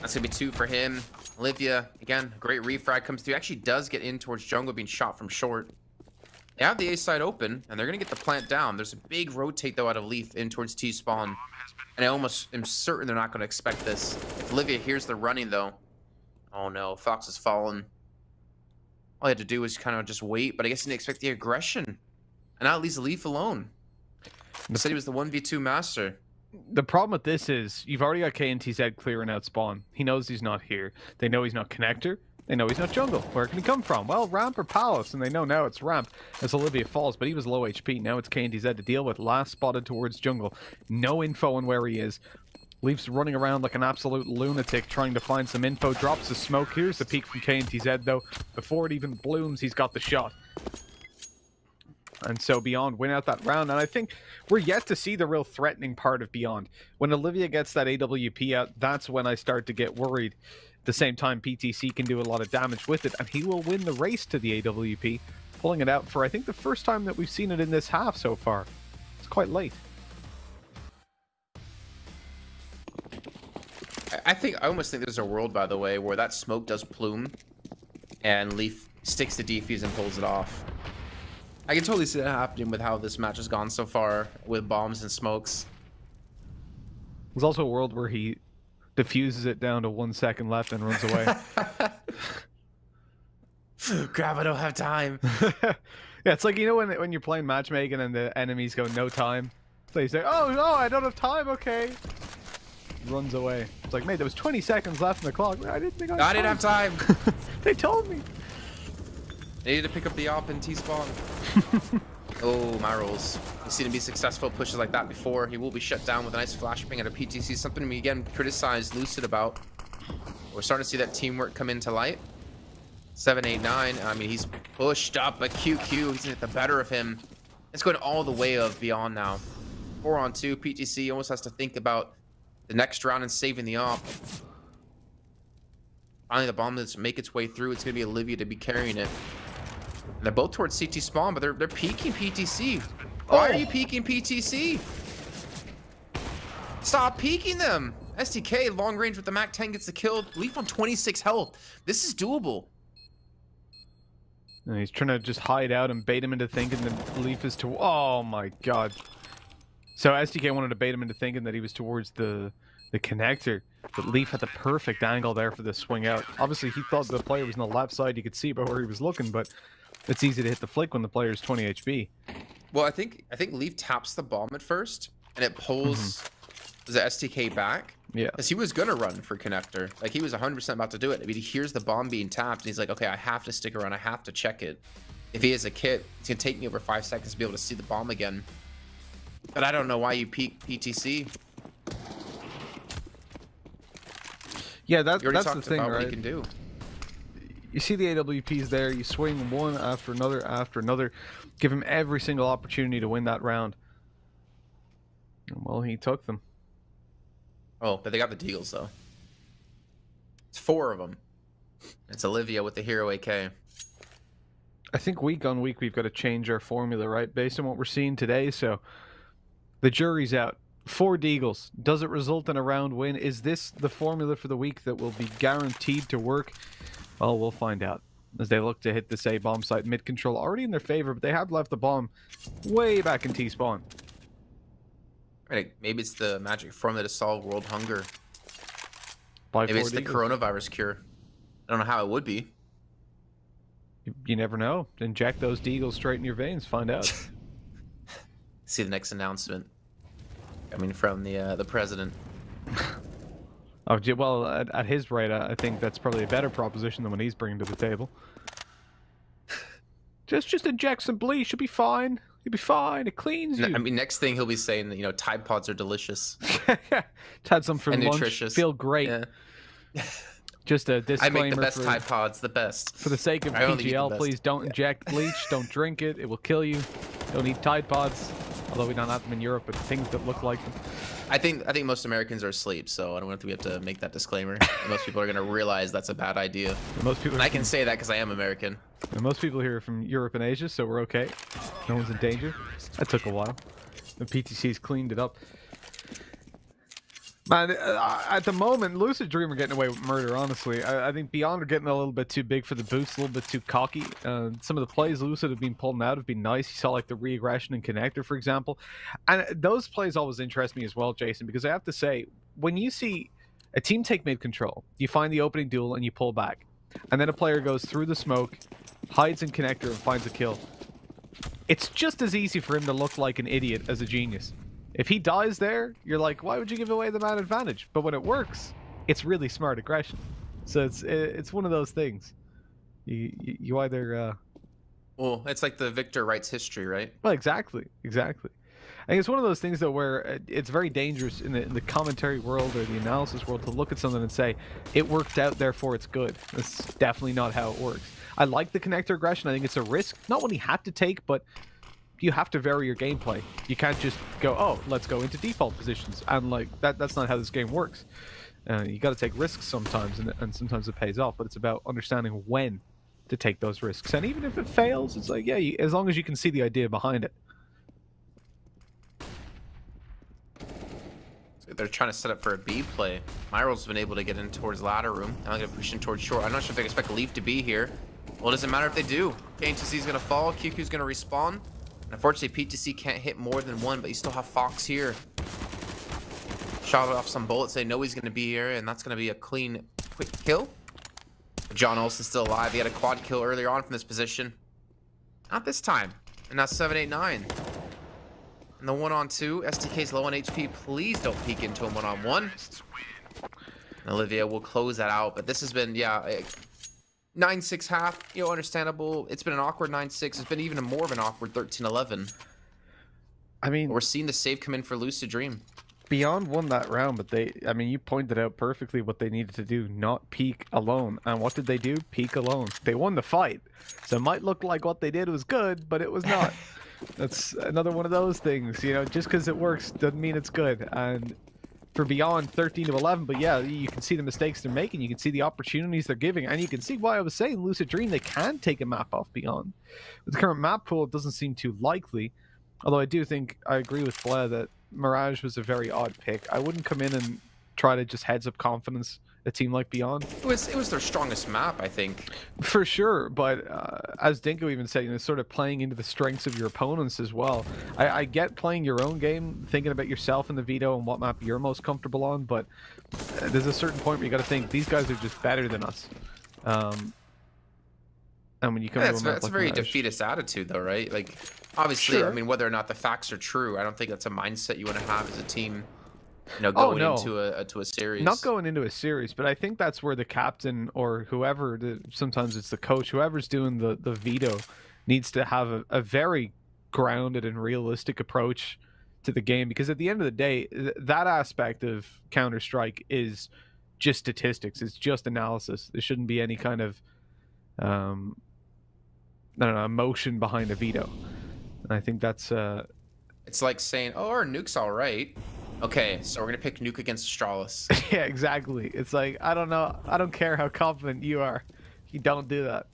Speaker 1: That's to be two for him. Olivia, again, great refrag comes through. Actually does get in towards jungle, being shot from short. They have the A side open, and they're to get the plant down. There's a big rotate, though, out of Leaf in towards T-spawn. And I almost am certain they're not to expect this. If Olivia hears the running, though... Oh, no. Fox has fallen. All he had to do was kind of just wait, but I guess he didn't expect the aggression. And now it leaves Leaf alone. He said he was the 1v2 master.
Speaker 2: The problem with this is you've already got KNTZ clearing out spawn. He knows he's not here. They know he's not connector. They know he's not jungle. Where can he come from? Well, ramp or palace, and they know now it's ramp as Olivia falls, but he was low HP. Now it's KNTZ to deal with. Last spotted towards jungle. No info on where he is. Leafs running around like an absolute lunatic trying to find some info. Drops the smoke. Here's the peek from KNTZ though. Before it even blooms, he's got the shot. And so Beyond win out that round. And I think we're yet to see the real threatening part of Beyond. When Olivia gets that AWP out, that's when I start to get worried. At the same time, PTC can do a lot of damage with it, and he will win the race to the AWP, pulling it out for, I think, the first time that we've seen it in this half so far. It's quite late.
Speaker 1: I think I almost think there's a world, by the way, where that smoke does plume, and Leaf sticks the defuse and pulls it off. I can totally see that happening with how this match has gone so far with bombs and smokes.
Speaker 2: There's also a world where he diffuses it down to one second left and runs away.
Speaker 1: Grab, I don't have time.
Speaker 2: yeah, it's like you know when when you're playing matchmaking and the enemies go no time. So you say, "Oh no, I don't have time." Okay. Runs away. It's like, mate, there was 20 seconds left in the clock. I didn't think I.
Speaker 1: I didn't have time.
Speaker 2: they told me.
Speaker 1: Needed to pick up the op and T-spawn. oh, Mairolls. He's seen him be successful pushes like that before. He will be shut down with a nice flashbang at a PTC. Something we again criticized Lucid about. We're starting to see that teamwork come into light. Seven, eight, nine. I mean, he's pushed up a QQ. He's get the better of him. It's going all the way of beyond now. Four on two. PTC almost has to think about the next round and saving the op. Finally, the bomb does make its way through. It's gonna be Olivia to be carrying it. And they're both towards CT spawn, but they're they're peeking PTC. Why
Speaker 2: Oh.
Speaker 1: are you oh. peeking PTC? Stop peeking them. STK long range with the MAC 10 gets the kill. Leaf on 26 health. This is doable.
Speaker 2: And he's trying to just hide out and bait him into thinking that Leaf is to. Oh my god. So STK wanted to bait him into thinking that he was towards the the connector, but Leaf had the perfect angle there for the swing out. Obviously, he thought the player was on the left side. You could see by where he was looking, but it's easy to hit the flick when the player is 20 HP.
Speaker 1: Well, I think I think Leaf taps the bomb at first, and it pulls mm-hmm. the STK back.
Speaker 2: Yeah.
Speaker 1: Because he was gonna run for connector. Like he was 100% about to do it. I mean, he hears the bomb being tapped, and he's like, okay, I have to stick around. I have to check it. If he has a kit, it's gonna take me over five seconds to be able to see the bomb again. But I don't know why you peek PTC.
Speaker 2: Yeah, that, that's the thing,
Speaker 1: what
Speaker 2: right?
Speaker 1: he can do.
Speaker 2: You see the AWPs there, you swing one after another after another, give him every single opportunity to win that round. And, Well, he took them.
Speaker 1: Oh, but they got the deals though. It's four of them. It's Olivia with the hero AK.
Speaker 2: I think week on week we've got to change our formula, right? Based on what we're seeing today. So the jury's out. Four Deagles. Does it result in a round win? Is this the formula for the week that will be guaranteed to work? Well, we'll find out. As they look to hit this A bomb site mid control, already in their favor, but they have left the bomb way back in T spawn.
Speaker 1: Right, maybe it's the magic formula to solve world hunger.
Speaker 2: By
Speaker 1: Maybe it's the coronavirus cure. I don't know how it would be.
Speaker 2: You, you never know. Inject those Deagles straight in your veins. Find out.
Speaker 1: See the next announcement coming from the uh, the president.
Speaker 2: oh, well, at, at his rate, I, think that's probably a better proposition than what he's bringing to the table. just, just inject some bleach. You'll be fine. You'll be fine. It cleans you.
Speaker 1: I mean, next thing he'll be saying that you know Tide Pods are delicious.
Speaker 2: Just had some for
Speaker 1: And
Speaker 2: lunch.
Speaker 1: nutritious.
Speaker 2: Feel great.
Speaker 1: Yeah.
Speaker 2: Just a disclaimer I
Speaker 1: make the best
Speaker 2: for,
Speaker 1: Tide Pods, the best.
Speaker 2: for the sake of
Speaker 1: I only eat the
Speaker 2: PGL. Please don't inject bleach. Don't drink it. It will kill you. Don't eat Tide Pods. Although we don't have them in Europe, but things that look like them.
Speaker 1: I think I think most Americans are asleep, so I don't think we have to make that disclaimer. most people are gonna realize that's a bad idea.
Speaker 2: And most people.
Speaker 1: And I can say that because I am American.
Speaker 2: Most people here are from Europe and Asia, so we're okay. No one's in danger. That took a while. The PTC's cleaned it up. Man, uh, at the moment, Lucid Dream are getting away with murder, honestly. I, I think Beyond are getting a little bit too big for the boots, a little bit too cocky. Uh, some of the plays Lucid have been pulling out have been nice. You saw, like, the re-aggression and connector, for example. And those plays always interest me as well, Jason, because I have to say, when you see a team take mid-control, you find the opening duel and you pull back. And then a player goes through the smoke, hides in connector, and finds a kill. It's just as easy for him to look like an idiot as a genius. If he dies there, you're like, why would you give away the man advantage? But when it works, it's really smart aggression. So it's it's one of those things. You you, either uh,
Speaker 1: Well, it's like the victor writes history, right?
Speaker 2: well exactly exactly. I think it's one of those things though where uh, it's very dangerous in the, in the commentary world or the analysis world to look at something and say it worked out, therefore it's good. That's definitely not how it works. I like the connector aggression. I think it's a risk, not one he had to take, but you have to vary your gameplay. You can't just go, oh, let's go into default positions, and like that. That's not how this game works. Uh, you got to take risks sometimes, and, and sometimes it pays off. But it's about understanding when to take those risks. And even if it fails, it's like, yeah, you, as long as you can see the idea behind it.
Speaker 1: They're trying to set up for a B play. Mairolls been able to get in towards ladder room. Now they're gonna push in towards short. I'm not sure if they expect Leaf to be here. Well, it doesn't matter if they do. KNTZ's gonna fall. QQ's gonna respawn. And unfortunately, PTC can't hit more than one, but you still have Fox here. Shot off some bullets. They know he's gonna be here, and that's gonna be a clean, quick kill. John Olsen still alive. He had a quad kill earlier on from this position. Not this time. And now 789. And the one on two. STK's low on HP. Please don't peek into him one on one. Olivia will close that out. But this has been, yeah, 9-6 half. You know, understandable. It's been an awkward 9-6. It's been even more of an awkward 13-11.
Speaker 2: I mean,
Speaker 1: we're seeing the save come in for Lucid Dream.
Speaker 2: Beyond won that round, but they, I mean, you pointed out perfectly what they needed to do, not peak alone. And what did they do? Peak alone. They won the fight. So it might look like what they did was good, but it was not. That's another one of those things, you know, just because it works doesn't mean it's good. And for beyond 13 to 11, but yeah, you can see the mistakes they're making. You can see the opportunities they're giving. And you can see why I was saying Lucid Dream, they can take a map off beyond. With the current map pool, it doesn't seem too likely. Although I do think I agree with Blair that Mirage was a very odd pick. I wouldn't come in and try to just heads up confidence a team like Beyond.
Speaker 1: It was it was their strongest map, I think.
Speaker 2: For sure, but uh, as Dinko even said, you know, sort of playing into the strengths of your opponents as well. I, I, get playing your own game, thinking about yourself and the veto and what map you're most comfortable on, but uh, there's a certain point where you got to think these guys are just better than us. Um, and when you come,
Speaker 1: yeah, that's, that's like a very defeatist attitude, though, right? Like, obviously, sure. I mean, whether or not the facts are true, I don't think that's a mindset you want to have as a team. You know, oh, going oh, no. into a to a series.
Speaker 2: Not going into a series, but I think that's where the captain or whoever, the, sometimes it's the coach, whoever's doing the the veto, needs to have a, a very grounded and realistic approach to the game because at the end of the day, that aspect of Counter Strike is just statistics. It's just analysis. There shouldn't be any kind of um, I don't know, emotion behind a veto. And I think that's uh
Speaker 1: It's like saying, Oh, our nuke's alright. Okay, so we're gonna pick nuke against Astralis.
Speaker 2: yeah, exactly. It's like I don't know I don't care how confident you are. You don't do that.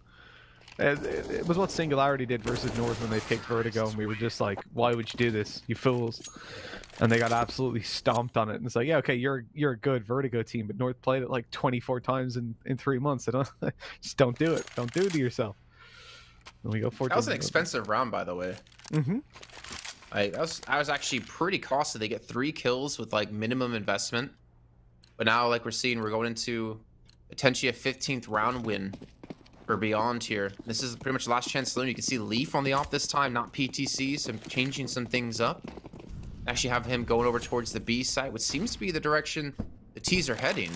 Speaker 2: It, it, it was what Singularity did versus North when they picked Vertigo, and we were just like, "Why would you do this, you fools?" And they got absolutely stomped on it. And it's like, "Yeah, okay, you're you're a good Vertigo team, but North played it like 24 times in in three months. So don't just don't do it. Don't do it to yourself."
Speaker 1: And we go 14. That was an expensive round, by the way.
Speaker 2: Mm-hmm.
Speaker 1: I was I was actually pretty costly. They get three kills with like minimum investment, but now like we're seeing, we're going into potentially a 15th round win or Beyond here. This is pretty much last chance saloon. You can see Leaf on the off this time, not PTC, so changing some things up. Actually have him going over towards the B side, which seems to be the direction the T's are heading.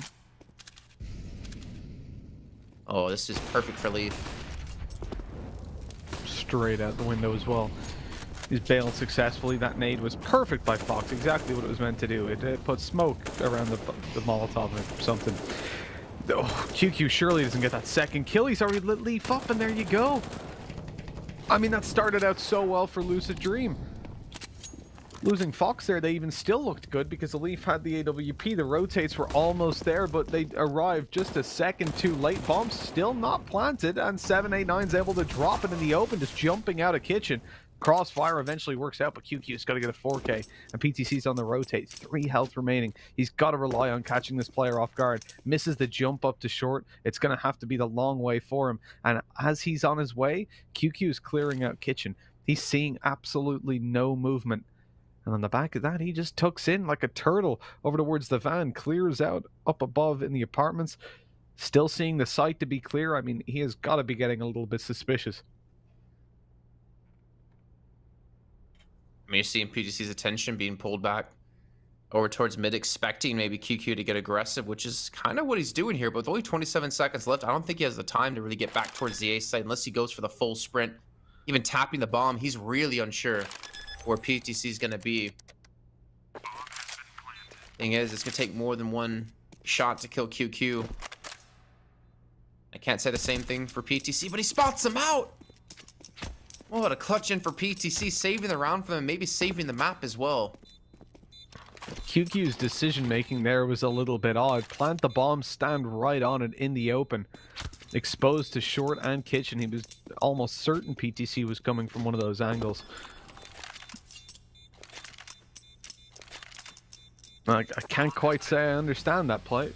Speaker 1: Oh, this is perfect for Leaf
Speaker 2: straight out the window as well. He's bailed successfully. That nade was perfect by Fox, exactly what it was meant to do. It, it put smoke around the, the Molotov or something. Oh, QQ surely doesn't get that second kill. He's already lit Leaf up, and there you go. I mean, that started out so well for Lucid Dream losing Fox there, they even still looked good because the Leaf had the AWP. The rotates were almost there, but they arrived just a second too late. Bomb still not planted, and 789 is able to drop it in the open, just jumping out of kitchen. Crossfire eventually works out, but QQ's got to get a 4K, and PTC's on the rotate. Three health remaining. He's got to rely on catching this player off guard. Misses the jump up to short. It's going to have to be the long way for him. And as he's on his way, QQ is clearing out kitchen. He's seeing absolutely no movement and on the back of that, he just tucks in like a turtle over towards the van, clears out up above in the apartments. Still seeing the site to be clear. I mean, he has got to be getting a little bit suspicious.
Speaker 1: You're seeing PTC's attention being pulled back over towards mid, expecting maybe QQ to get aggressive, which is kind of what he's doing here. But with only 27 seconds left, I don't think he has the time to really get back towards the A site unless he goes for the full sprint. Even tapping the bomb, he's really unsure where PTC is going to be. Thing is, it's going to take more than one shot to kill QQ. I can't say the same thing for PTC, but he spots him out! Oh, what a clutch in for PTC, saving the round for them, maybe saving the map as well.
Speaker 2: QQ's decision making there was a little bit odd. Plant the bomb, stand right on it in the open. Exposed to short and kitchen, he was almost certain PTC was coming from one of those angles. I, I can't quite say I understand that play.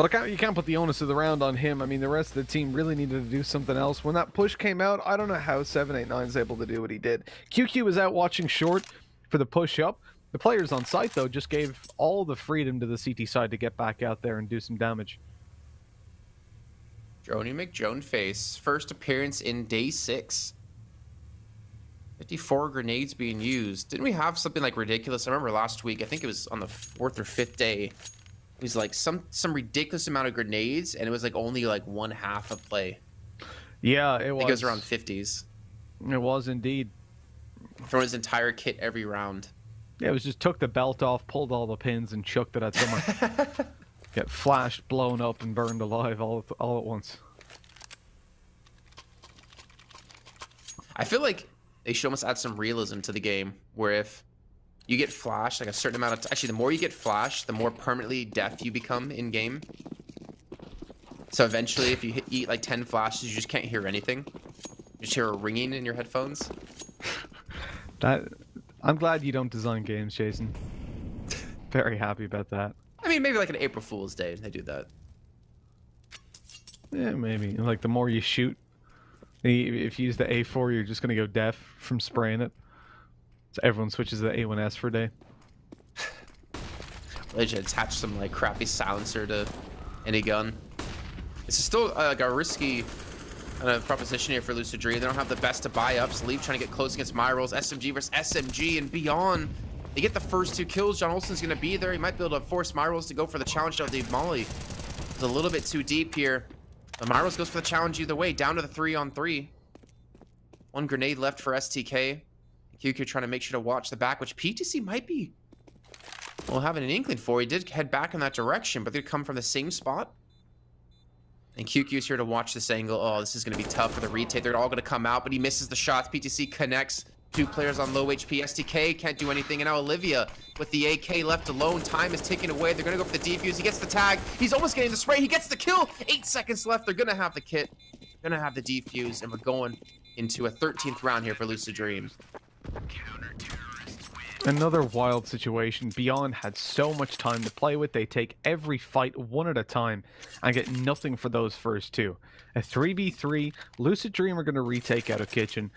Speaker 2: But can't, you can't put the onus of the round on him. I mean, the rest of the team really needed to do something else. When that push came out, I don't know how 789 is able to do what he did. QQ was out watching short for the push up. The players on site, though, just gave all the freedom to the CT side to get back out there and do some damage.
Speaker 1: Joni McJone face. First appearance in day six. 54 grenades being used. Didn't we have something like ridiculous? I remember last week, I think it was on the fourth or fifth day. It was like some some ridiculous amount of grenades, and it was like only like one half of play.
Speaker 2: Yeah, it was.
Speaker 1: It was around 50s.
Speaker 2: It was indeed.
Speaker 1: Throwing his entire kit every round.
Speaker 2: Yeah, it was just took the belt off, pulled all the pins, and chucked it at someone. Get flashed, blown up, and burned alive all all at once.
Speaker 1: I feel like they should almost add some realism to the game, where if you get flashed like a certain amount of actually the more you get flashed, the more permanently deaf you become in game. So eventually, if you hit, eat like ten flashes, you just can't hear anything. You just hear a ringing in your headphones.
Speaker 2: That I'm glad you don't design games, Jason. Very happy about that.
Speaker 1: I mean, maybe like an April Fool's Day, they do that.
Speaker 2: Yeah, maybe. Like the more you shoot, if you use the A4, you're just gonna go deaf from spraying it. So everyone switches to the A1S for a day.
Speaker 1: They should attach some like crappy silencer to any gun. It's still uh, like a risky of proposition here for Lucid Dream. They don't have the best to buy ups. Leaf trying to get close against Mairolls. SMG versus SMG and beyond. They get the first two kills. John Olsen's going to be there. He might be able to force Mairolls to go for the challenge of the Molly. It's a little bit too deep here. But Mairolls goes for the challenge either way. Down to the three on three. One grenade left for STK. QQ trying to make sure to watch the back, which PTC might be well having an inkling for. He did head back in that direction, but they come from the same spot. And QQ's here to watch this angle. Oh, this is going to be tough for the retake. They're all going to come out, but he misses the shots. PTC connects. Two players on low HP. STK can't do anything. And now Olivia with the AK left alone. Time is ticking away. They're going to go for the defuse. He gets the tag. He's almost getting the spray. He gets the kill. Eight seconds left. They're going to have the kit. They're Going to have the defuse. And we're going into a 13th round here for Lucid Dreams.
Speaker 2: Another wild situation. Beyond had so much time to play with. They take every fight one at a time and get nothing for those first two. A 3v3, Lucid Dream are going to retake out of Kitchen.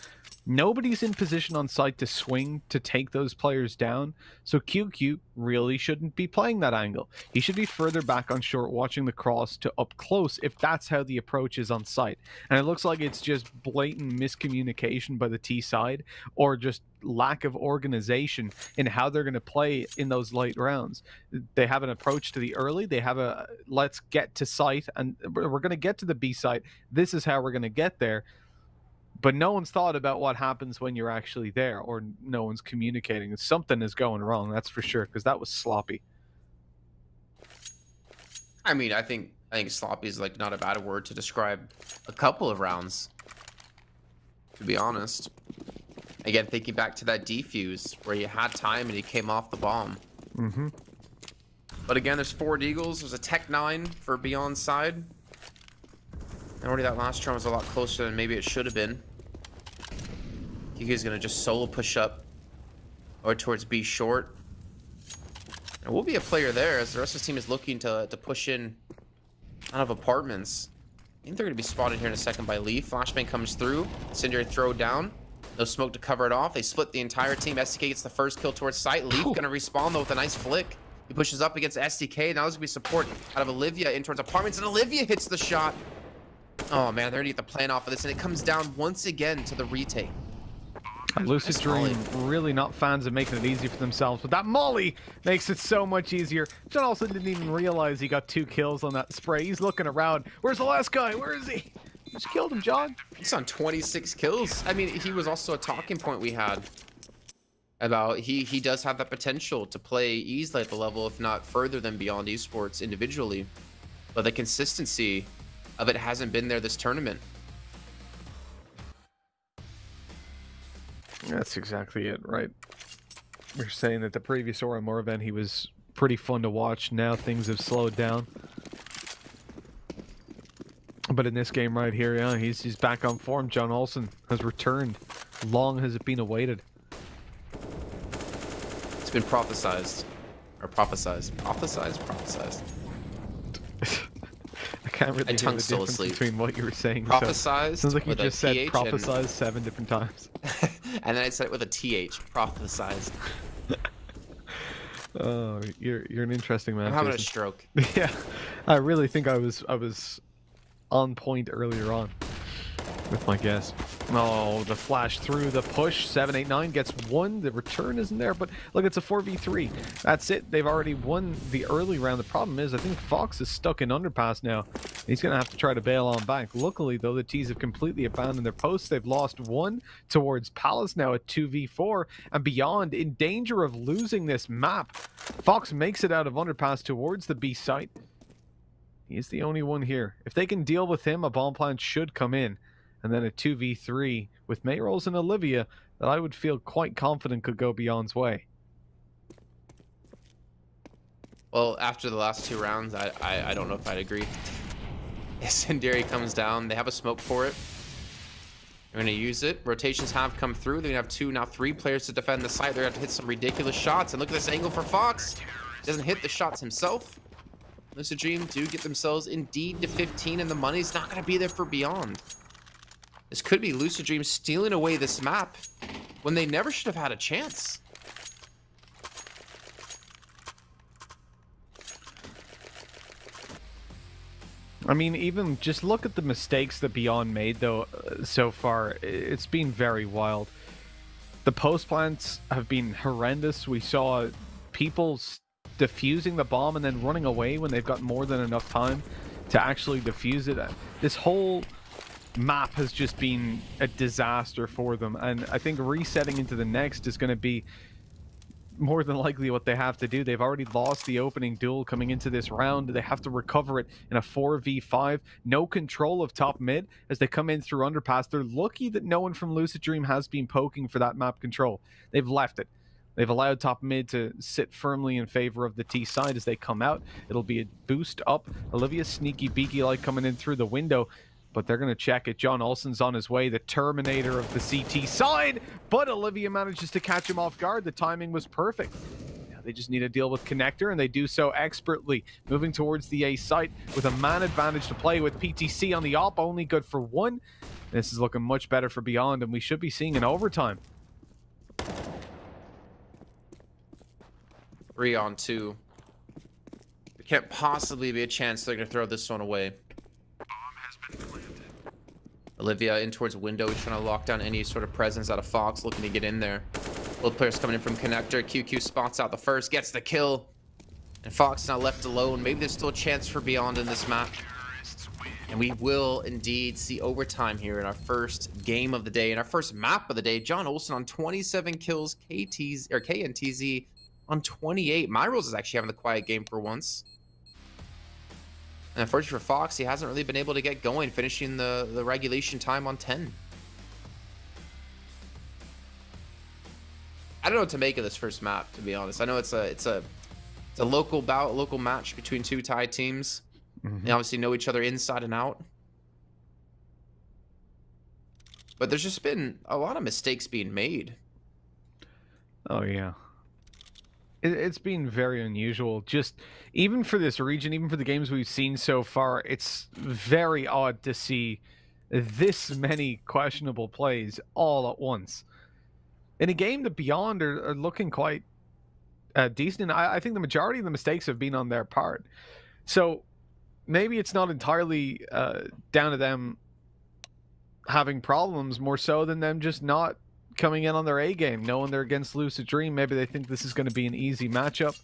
Speaker 2: Nobody's in position on site to swing to take those players down, so QQ really shouldn't be playing that angle. He should be further back on short watching the cross to up close if that's how the approach is on site. And it looks like it's just blatant miscommunication by the T side or just lack of organization in how they're going to play in those late rounds. They have an approach to the early, they have a let's get to site and we're going to get to the B site. This is how we're going to get there but no one's thought about what happens when you're actually there or no one's communicating. Something is going wrong that's for sure because that was sloppy.
Speaker 1: I mean i think i think sloppy is like not a bad word to describe a couple of rounds to be honest. Again thinking back to that defuse where you had time and he came off the bomb.
Speaker 2: Mm-hmm.
Speaker 1: But again there's four eagles there's a tech nine for beyond side. And already that last round was a lot closer than maybe it should have been Giga's gonna just solo push up or towards B short. And we'll be a player there as the rest of the team is looking to, to push in out of apartments. I think they're gonna be spotted here in a second by Lee. Flashbang comes through. Cinder throw down. No smoke to cover it off. They split the entire team. STK gets the first kill towards site. Leaf gonna respawn though with a nice flick. He pushes up against STK. Now there's gonna be support out of Olivia in towards apartments, and Olivia hits the shot. Oh man, they're gonna get the plan off of this, and it comes down once again to the retake.
Speaker 2: Lucid Dream really not fans of making it easy for themselves, but that Molly makes it so much easier. John also didn't even realize he got two kills on that spray. He's looking around. Where's the last guy? Where is he? Just killed him, John.
Speaker 1: He's on 26 kills. I mean, he was also a talking point we had about he he does have that potential to play easily at the level, if not further than beyond esports individually, but the consistency of it hasn't been there this tournament.
Speaker 2: That's exactly it, right? You're saying that the previous Aura event, he was pretty fun to watch. Now things have slowed down. But in this game right here, yeah, he's, he's back on form. John Olsen has returned. Long has it been awaited?
Speaker 1: It's been prophesized. Or prophesized. Prophesized? Prophesized.
Speaker 2: I can't really hear the difference between what you were saying.
Speaker 1: Prophesized.
Speaker 2: So. Sounds like you just said prophesized and... seven different times.
Speaker 1: and then I said it with a th. Prophesized.
Speaker 2: Oh, you're you're an interesting man.
Speaker 1: I'm having a stroke.
Speaker 2: Yeah, I really think I was I was on point earlier on with my guess. Oh, the flash through the push. 789 gets one. The return isn't there, but look, it's a 4v3. That's it. They've already won the early round. The problem is, I think Fox is stuck in underpass now. He's going to have to try to bail on back. Luckily, though, the T's have completely abandoned their posts. They've lost one towards Palace now at 2v4 and beyond in danger of losing this map. Fox makes it out of underpass towards the B site. He's the only one here. If they can deal with him, a bomb plant should come in. And then a 2v3 with Mairolls and Olivia that I would feel quite confident could go Beyond's way.
Speaker 1: Well, after the last two rounds, I, I, I don't know if I'd agree. Incendiary comes down. They have a smoke for it. They're going to use it. Rotations have come through. They're going to have two, now three players to defend the site. They're going to hit some ridiculous shots. And look at this angle for Fox. Doesn't hit the shots himself. Lucid Dream do get themselves indeed to 15, and the money's not going to be there for Beyond. This could be Lucid Dream stealing away this map when they never should have had a chance.
Speaker 2: I mean, even just look at the mistakes that Beyond made, though, uh, so far. It's been very wild. The post plants have been horrendous. We saw people defusing the bomb and then running away when they've got more than enough time to actually defuse it. This whole map has just been a disaster for them, and I think resetting into the next is going to be more than likely what they have to do. They've already lost the opening duel coming into this round. They have to recover it in a 4v5. No control of top mid as they come in through underpass. They're lucky that no one from Lucid Dream has been poking for that map control. They've left it. They've allowed top mid to sit firmly in favor of the T side as they come out. It'll be a boost up. Olivia sneaky beaky like coming in through the window but they're going to check it. John Olsen's on his way, the Terminator of the CT side, but Olivia manages to catch him off guard. The timing was perfect. They just need to deal with Connector, and they do so expertly. Moving towards the A site with a man advantage to play with PTC on the op, only good for one. This is looking much better for Beyond, and we should be seeing an overtime.
Speaker 1: Three on two. There can't possibly be a chance they're going to throw this one away. Olivia in towards window. He's trying to lock down any sort of presence out of Fox, looking to get in there. Both players coming in from connector. QQ spots out the first, gets the kill. And Fox now left alone. Maybe there's still a chance for Beyond in this map. And we will indeed see overtime here in our first game of the day, in our first map of the day. John Olsen on 27 kills, KTZ or KNTZ on 28. Mairolls is actually having the quiet game for once. And unfortunately for Fox, he hasn't really been able to get going, finishing the, the regulation time on 10. I don't know what to make of this first map, to be honest. I know it's a it's a it's a local bout, local match between two tied teams. Mm-hmm. They obviously know each other inside and out. But there's just been a lot of mistakes being made.
Speaker 2: Oh yeah it, has been very unusual. Just even for this region, even for the games we've seen so far, it's very odd to see this many questionable plays all at once. In a game that Beyond are, are looking quite uh, decent, I, I think the majority of the mistakes have been on their part. So maybe it's not entirely uh, down to them having problems, more so than them just not coming in on their A game, knowing they're against Lucid Dream. Maybe they think this is going to be an easy matchup.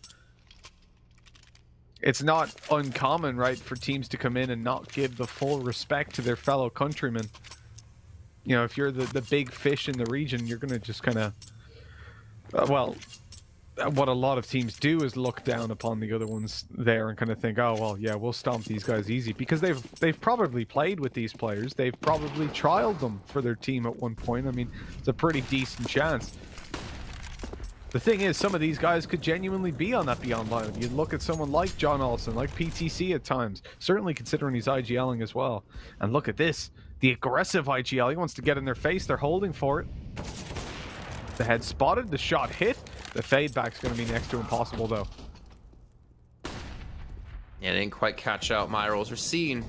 Speaker 2: It's not uncommon, right, for teams to come in and not give the full respect to their fellow countrymen. You know, if you're the, the big fish in the region, you're going to just kind of, uh, well, what a lot of teams do is look down upon the other ones there and kind of think, oh well, yeah, we'll stomp these guys easy because they've they've probably played with these players. They've probably trialed them for their team at one point. I mean, it's a pretty decent chance. The thing is, some of these guys could genuinely be on that Beyond line. You look at someone like John Olsen, like PTC at times, certainly considering he's IGLing as well. And look at this, the aggressive IGL. He wants to get in their face. They're holding for it. The head spotted, the shot hit. The fade back's going to be next to impossible, though.
Speaker 1: Yeah, they didn't quite catch out Mairolls. We're seeing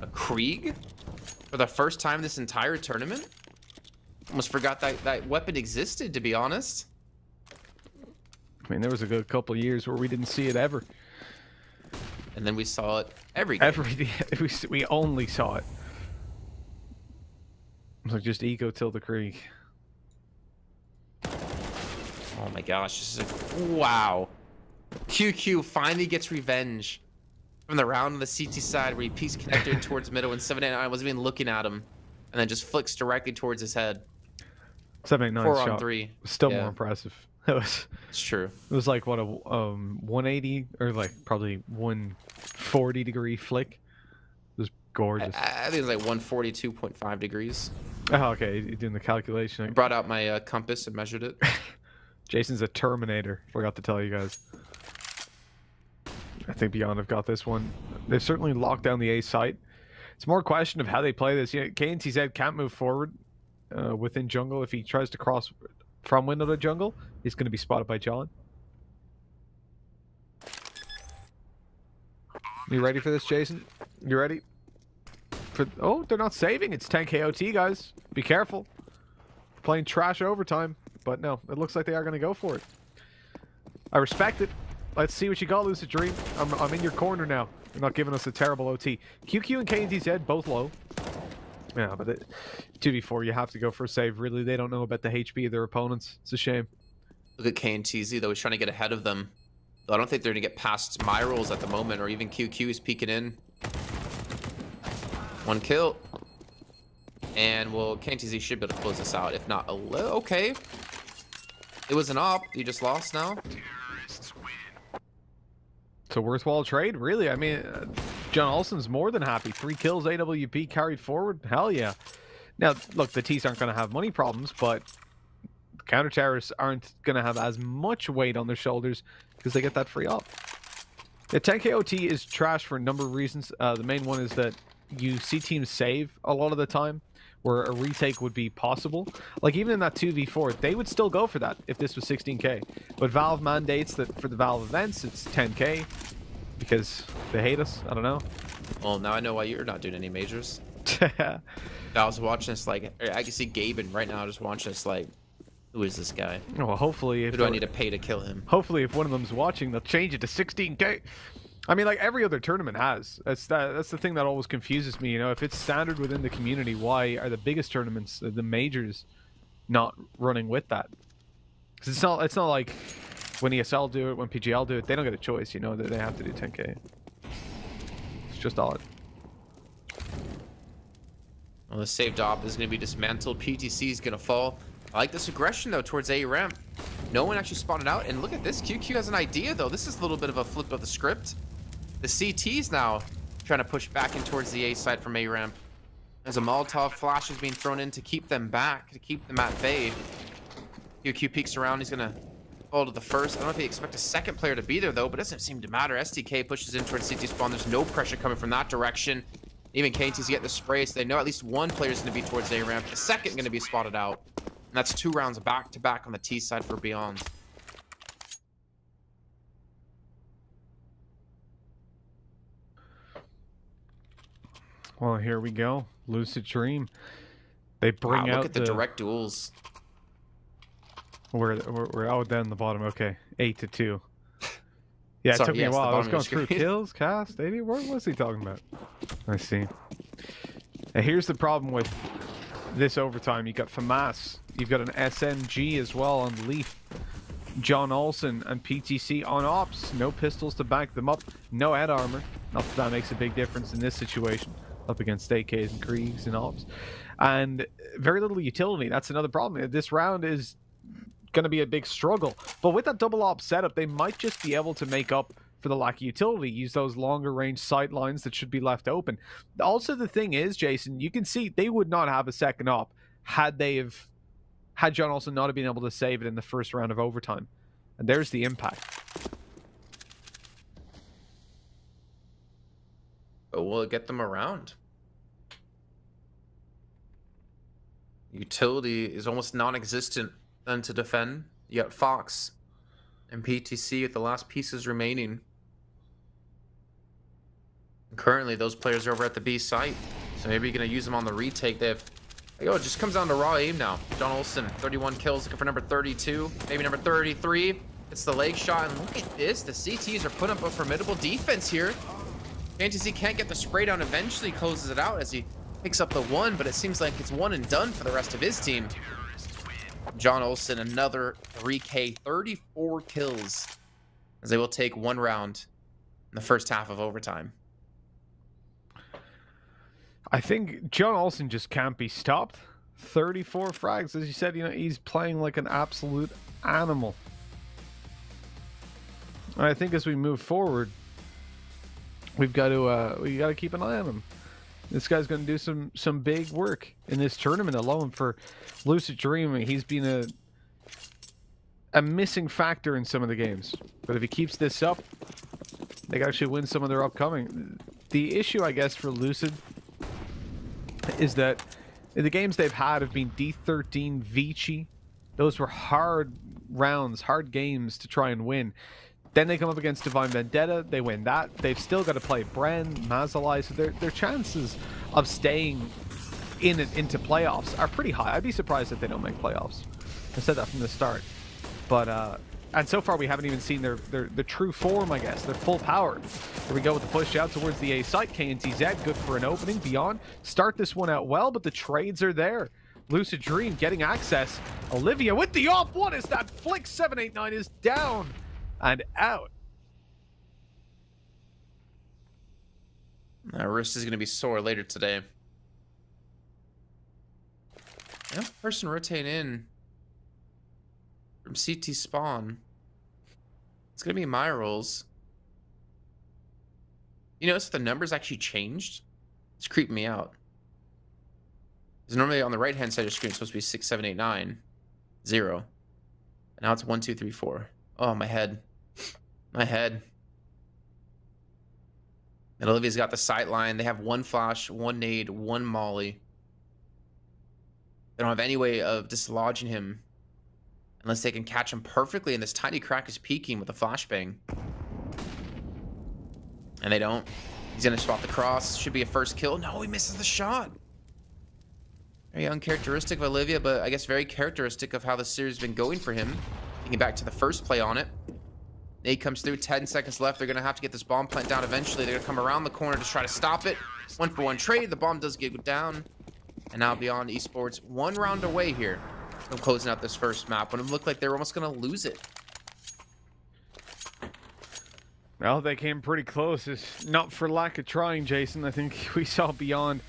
Speaker 1: a Krieg for the first time this entire tournament. Almost forgot that that weapon existed, to be honest.
Speaker 2: I mean, there was a good couple years where we didn't see it ever.
Speaker 1: And then we saw it every game.
Speaker 2: Every we we only saw it. It's like just eco till the Krieg.
Speaker 1: Oh my gosh, this is a, wow. QQ finally gets revenge from the round on the CT side where he peeks connected towards middle and 789 wasn't even looking at him and then just flicks directly towards his head.
Speaker 2: 789
Speaker 1: Four
Speaker 2: shot.
Speaker 1: on three.
Speaker 2: Still
Speaker 1: Yeah.
Speaker 2: more impressive. It was
Speaker 1: It's true.
Speaker 2: it was like what a um 180 or like probably 140 degree flick. It was gorgeous.
Speaker 1: I think it was like 142.5 degrees.
Speaker 2: Oh, okay, you're doing the calculation.
Speaker 1: I
Speaker 2: calculation.
Speaker 1: brought out my uh, compass and measured it.
Speaker 2: Jason's a Terminator. Forgot to tell you guys. I think Beyond have got this one. They've certainly locked down the A site. It's more a question of how they play this. You know, KNTZ can't move forward uh, within jungle. If he tries to cross from window to jungle, he's going to be spotted by John. You ready for this, Jason? You ready? For oh, they're not saving. It's 10k OT, guys. Be careful. Playing trash overtime, but no, it looks like they are going to go for it. I respect it. Let's see what you got, Lucid Dream. I'm, I'm in your corner now. You're not giving us a terrible OT. QQ and KNTZ both low. Yeah, but it, 2v4, you have to go for a save. Really, they don't know about the HP of their opponents. It's a shame.
Speaker 1: Look at KNTZ though, he's trying to get ahead of them. I don't think they're gonna get past Mairolls at the moment, or even QQ is peeking in. One kill. And well, KNTZ should be able to close this out. If not, a li- okay. It was an op. You just lost now. Terrorists win.
Speaker 2: It's a worthwhile trade, really. I mean, uh, John Olsen's more than happy. Three kills, AWP carried forward. Hell yeah. Now, look, the T's aren't going to have money problems, but counter terrorists aren't going to have as much weight on their shoulders because they get that free up. The 10k OT is trash for a number of reasons. Uh, the main one is that you see teams save a lot of the time where a retake would be possible. Like even in that 2v4, they would still go for that if this was 16k. But Valve mandates that for the Valve events, it's 10k because they hate us. I don't know.
Speaker 1: Well, now I know why you're not doing any majors. I was watching this like I can see Gaben right now just watching this like, who is this guy?
Speaker 2: well, hopefully, if
Speaker 1: Who do I need to pay to kill him?
Speaker 2: hopefully if one of them's watching they'll change it to 16k i mean like every other tournament has that's that that's the thing that always confuses me you know if it's standard within the community why are the biggest tournaments the majors not running with that 'Cause it's not it's not like when esl do it when pgl do it they don't get a choice you know they have to do 10k it's just odd
Speaker 1: Well, the saved op is going to be dismantled. PTC is going to fall. I like this aggression, though, towards A ramp. No one actually spotted out. And look at this. QQ has an idea, though. This is a little bit of a flip of the script. The CT's now trying to push back in towards the A side from A ramp. There's a Molotov flash is being thrown in to keep them back, to keep them at bay. QQ peeks around. He's going to fall to the first. I don't know if he expect a second player to be there, though, but it doesn't seem to matter. STK pushes in towards CT spawn. There's no pressure coming from that direction. Even KT's get the spray, so they know at least one player's going to be towards A ramp. The second going to be spotted out. And that's two rounds back to back on the T side for Beyond.
Speaker 2: Well here we go lucid dream they bring
Speaker 1: Wow,
Speaker 2: out
Speaker 1: look at the, direct duels.
Speaker 2: We're, we're, we're out down the bottom. Okay, eight to two. Yeah, it
Speaker 1: Sorry,
Speaker 2: took me a while. I was going through kills, cast, 80. What was he talking about? I see. And here's the problem with this overtime. You've got FAMAS. You've got an SMG as well on Leaf. John Olsen and PTC on ops. No pistols to back them up. No head armor. Not that that makes a big difference in this situation. Up against AKs and Kriegs and ops. And very little utility. That's another problem. This round is going to be a big struggle. But with that double op setup, they might just be able to make up for the lack of utility. Use those longer range sight lines that should be left open. Also, the thing is, Jason, you can see they would not have a second op had they have had John Olsen not have been able to save it in the first round of overtime. And there's the impact.
Speaker 1: Will it get them around? Utility is almost non-existent then to defend. You got Fox and PTC with the last pieces remaining. And currently, those players are over at the B site, so maybe you're gonna use them on the retake. They have. Yo, oh, it just comes down to raw aim now. John Olsen, 31 kills, looking for number 32, maybe number 33. It's the leg shot, and look at this. The CTs are putting up a formidable defense here. Fantasy can't get the spray down. Eventually closes it out as he picks up the one, but it seems like it's one and done for the rest of his team. John Olsen, another 3K, 34 kills, as they will take one round in the first half of overtime.
Speaker 2: I think John Olsen just can't be stopped. 34 frags, as you said, you know, he's playing like an absolute animal. I think as we move forward, we've got to uh, we got to keep an eye on him. This guy's going to do some some big work in this tournament alone for Lucid Dream. He's been a a missing factor in some of the games, but if he keeps this up, they can actually win some of their upcoming. The issue, I guess, for Lucid is that the games they've had have been D13, Vici. Those were hard rounds, hard games to try and win. Then they come up against Divine Vendetta. They win that. They've still got to play Bren, Mazalai. So their, their chances of staying in and into playoffs are pretty high. I'd be surprised if they don't make playoffs. I said that from the start. But, uh, and so far we haven't even seen their, their, their true form, I guess. Their full power. Here we go with the push out towards the A site. KNTZ, good for an opening. Beyond, start this one out well, but the trades are there. Lucid Dream getting access. Olivia with the off. What is that? Flick 789 is down and out.
Speaker 1: My wrist is going to be sore later today. Yeah, person rotate in from CT spawn. It's going to be Mairolls. You notice the numbers actually changed? It's creeping me out. Because normally on the right hand side of the screen it's supposed to be 6, 7, 8, 9, 0. And now it's 1, 2, 3, 4. Oh, my head. My head. And Olivia's got the sight line. They have one flash, one nade, one molly. They don't have any way of dislodging him unless they can catch him perfectly. And this tiny crack is peeking with a flashbang. And they don't. He's going to spot the cross. Should be a first kill. No, he misses the shot. Very uncharacteristic of Olivia, but I guess very characteristic of how the series has been going for him. Thinking back to the first play on it. Nate comes through, 10 seconds left. They're going to have to get this bomb plant down eventually. They're going to come around the corner to try to stop it. One for one trade. The bomb does get down. And now Beyond Esports, one round away here from closing out this first map when it looked like they were almost going to lose it.
Speaker 2: Well, they came pretty close. It's not for lack of trying, Jason. I think we saw Beyond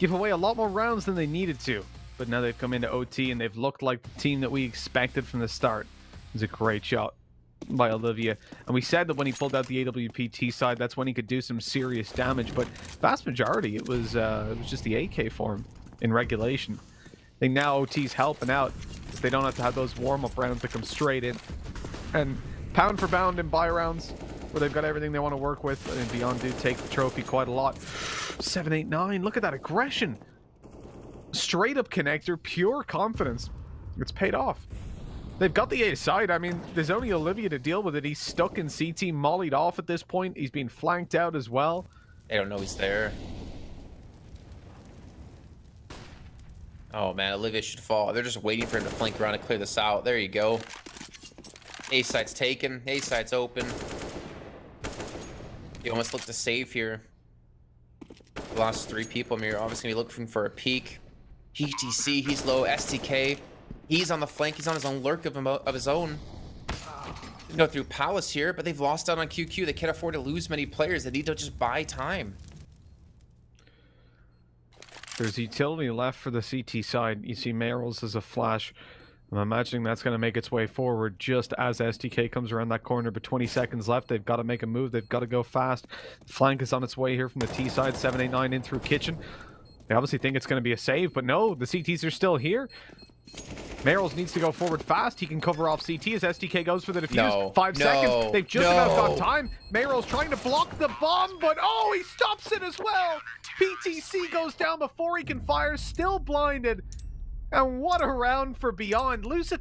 Speaker 2: give away a lot more rounds than they needed to. But now they've come into OT and they've looked like the team that we expected from the start. It's a great shot by Olivia. And we said that when he pulled out the AWPT side, that's when he could do some serious damage. But vast majority, it was uh, it was just the AK form in regulation. I think now OT's helping out because they don't have to have those warm-up rounds that come straight in. And pound for pound in buy rounds, where they've got everything they want to work with, and Beyond do take the trophy quite a lot. 789, look at that aggression. Straight up connector, pure confidence. It's paid off. They've got the A side. I mean, there's only Olivia to deal with it. He's stuck in CT, mollied off at this point. He's being flanked out as well.
Speaker 1: They don't know he's there. Oh man, Olivia should fall. They're just waiting for him to flank around and clear this out. There you go. A side's taken. A side's open. You almost look to save here. Lost three people. I mean, you're obviously gonna be looking for a peek. PTC, he's low. STK, he's on the flank. He's on his own lurk of, of his own. Go through Palace here, but they've lost out on QQ. They can't afford to lose many players. They need to just buy time.
Speaker 2: There's utility left for the CT side. You see Mairolls as a flash. I'm imagining that's going to make its way forward just as STK comes around that corner, but 20 seconds left. They've got to make a move. They've got to go fast. Flank is on its way here from the T side. 789 in through Kitchen. They obviously think it's going to be a save, but no, the CTs are still here. Mairolls needs to go forward fast. He can cover off CT as STK goes for the defuse.
Speaker 1: No,
Speaker 2: Five
Speaker 1: no,
Speaker 2: seconds. They've just
Speaker 1: no.
Speaker 2: about got time. Mairolls trying to block the bomb, but oh, he stops it as well. PTC goes down before he can fire, still blinded. And what a round for Beyond. Lucid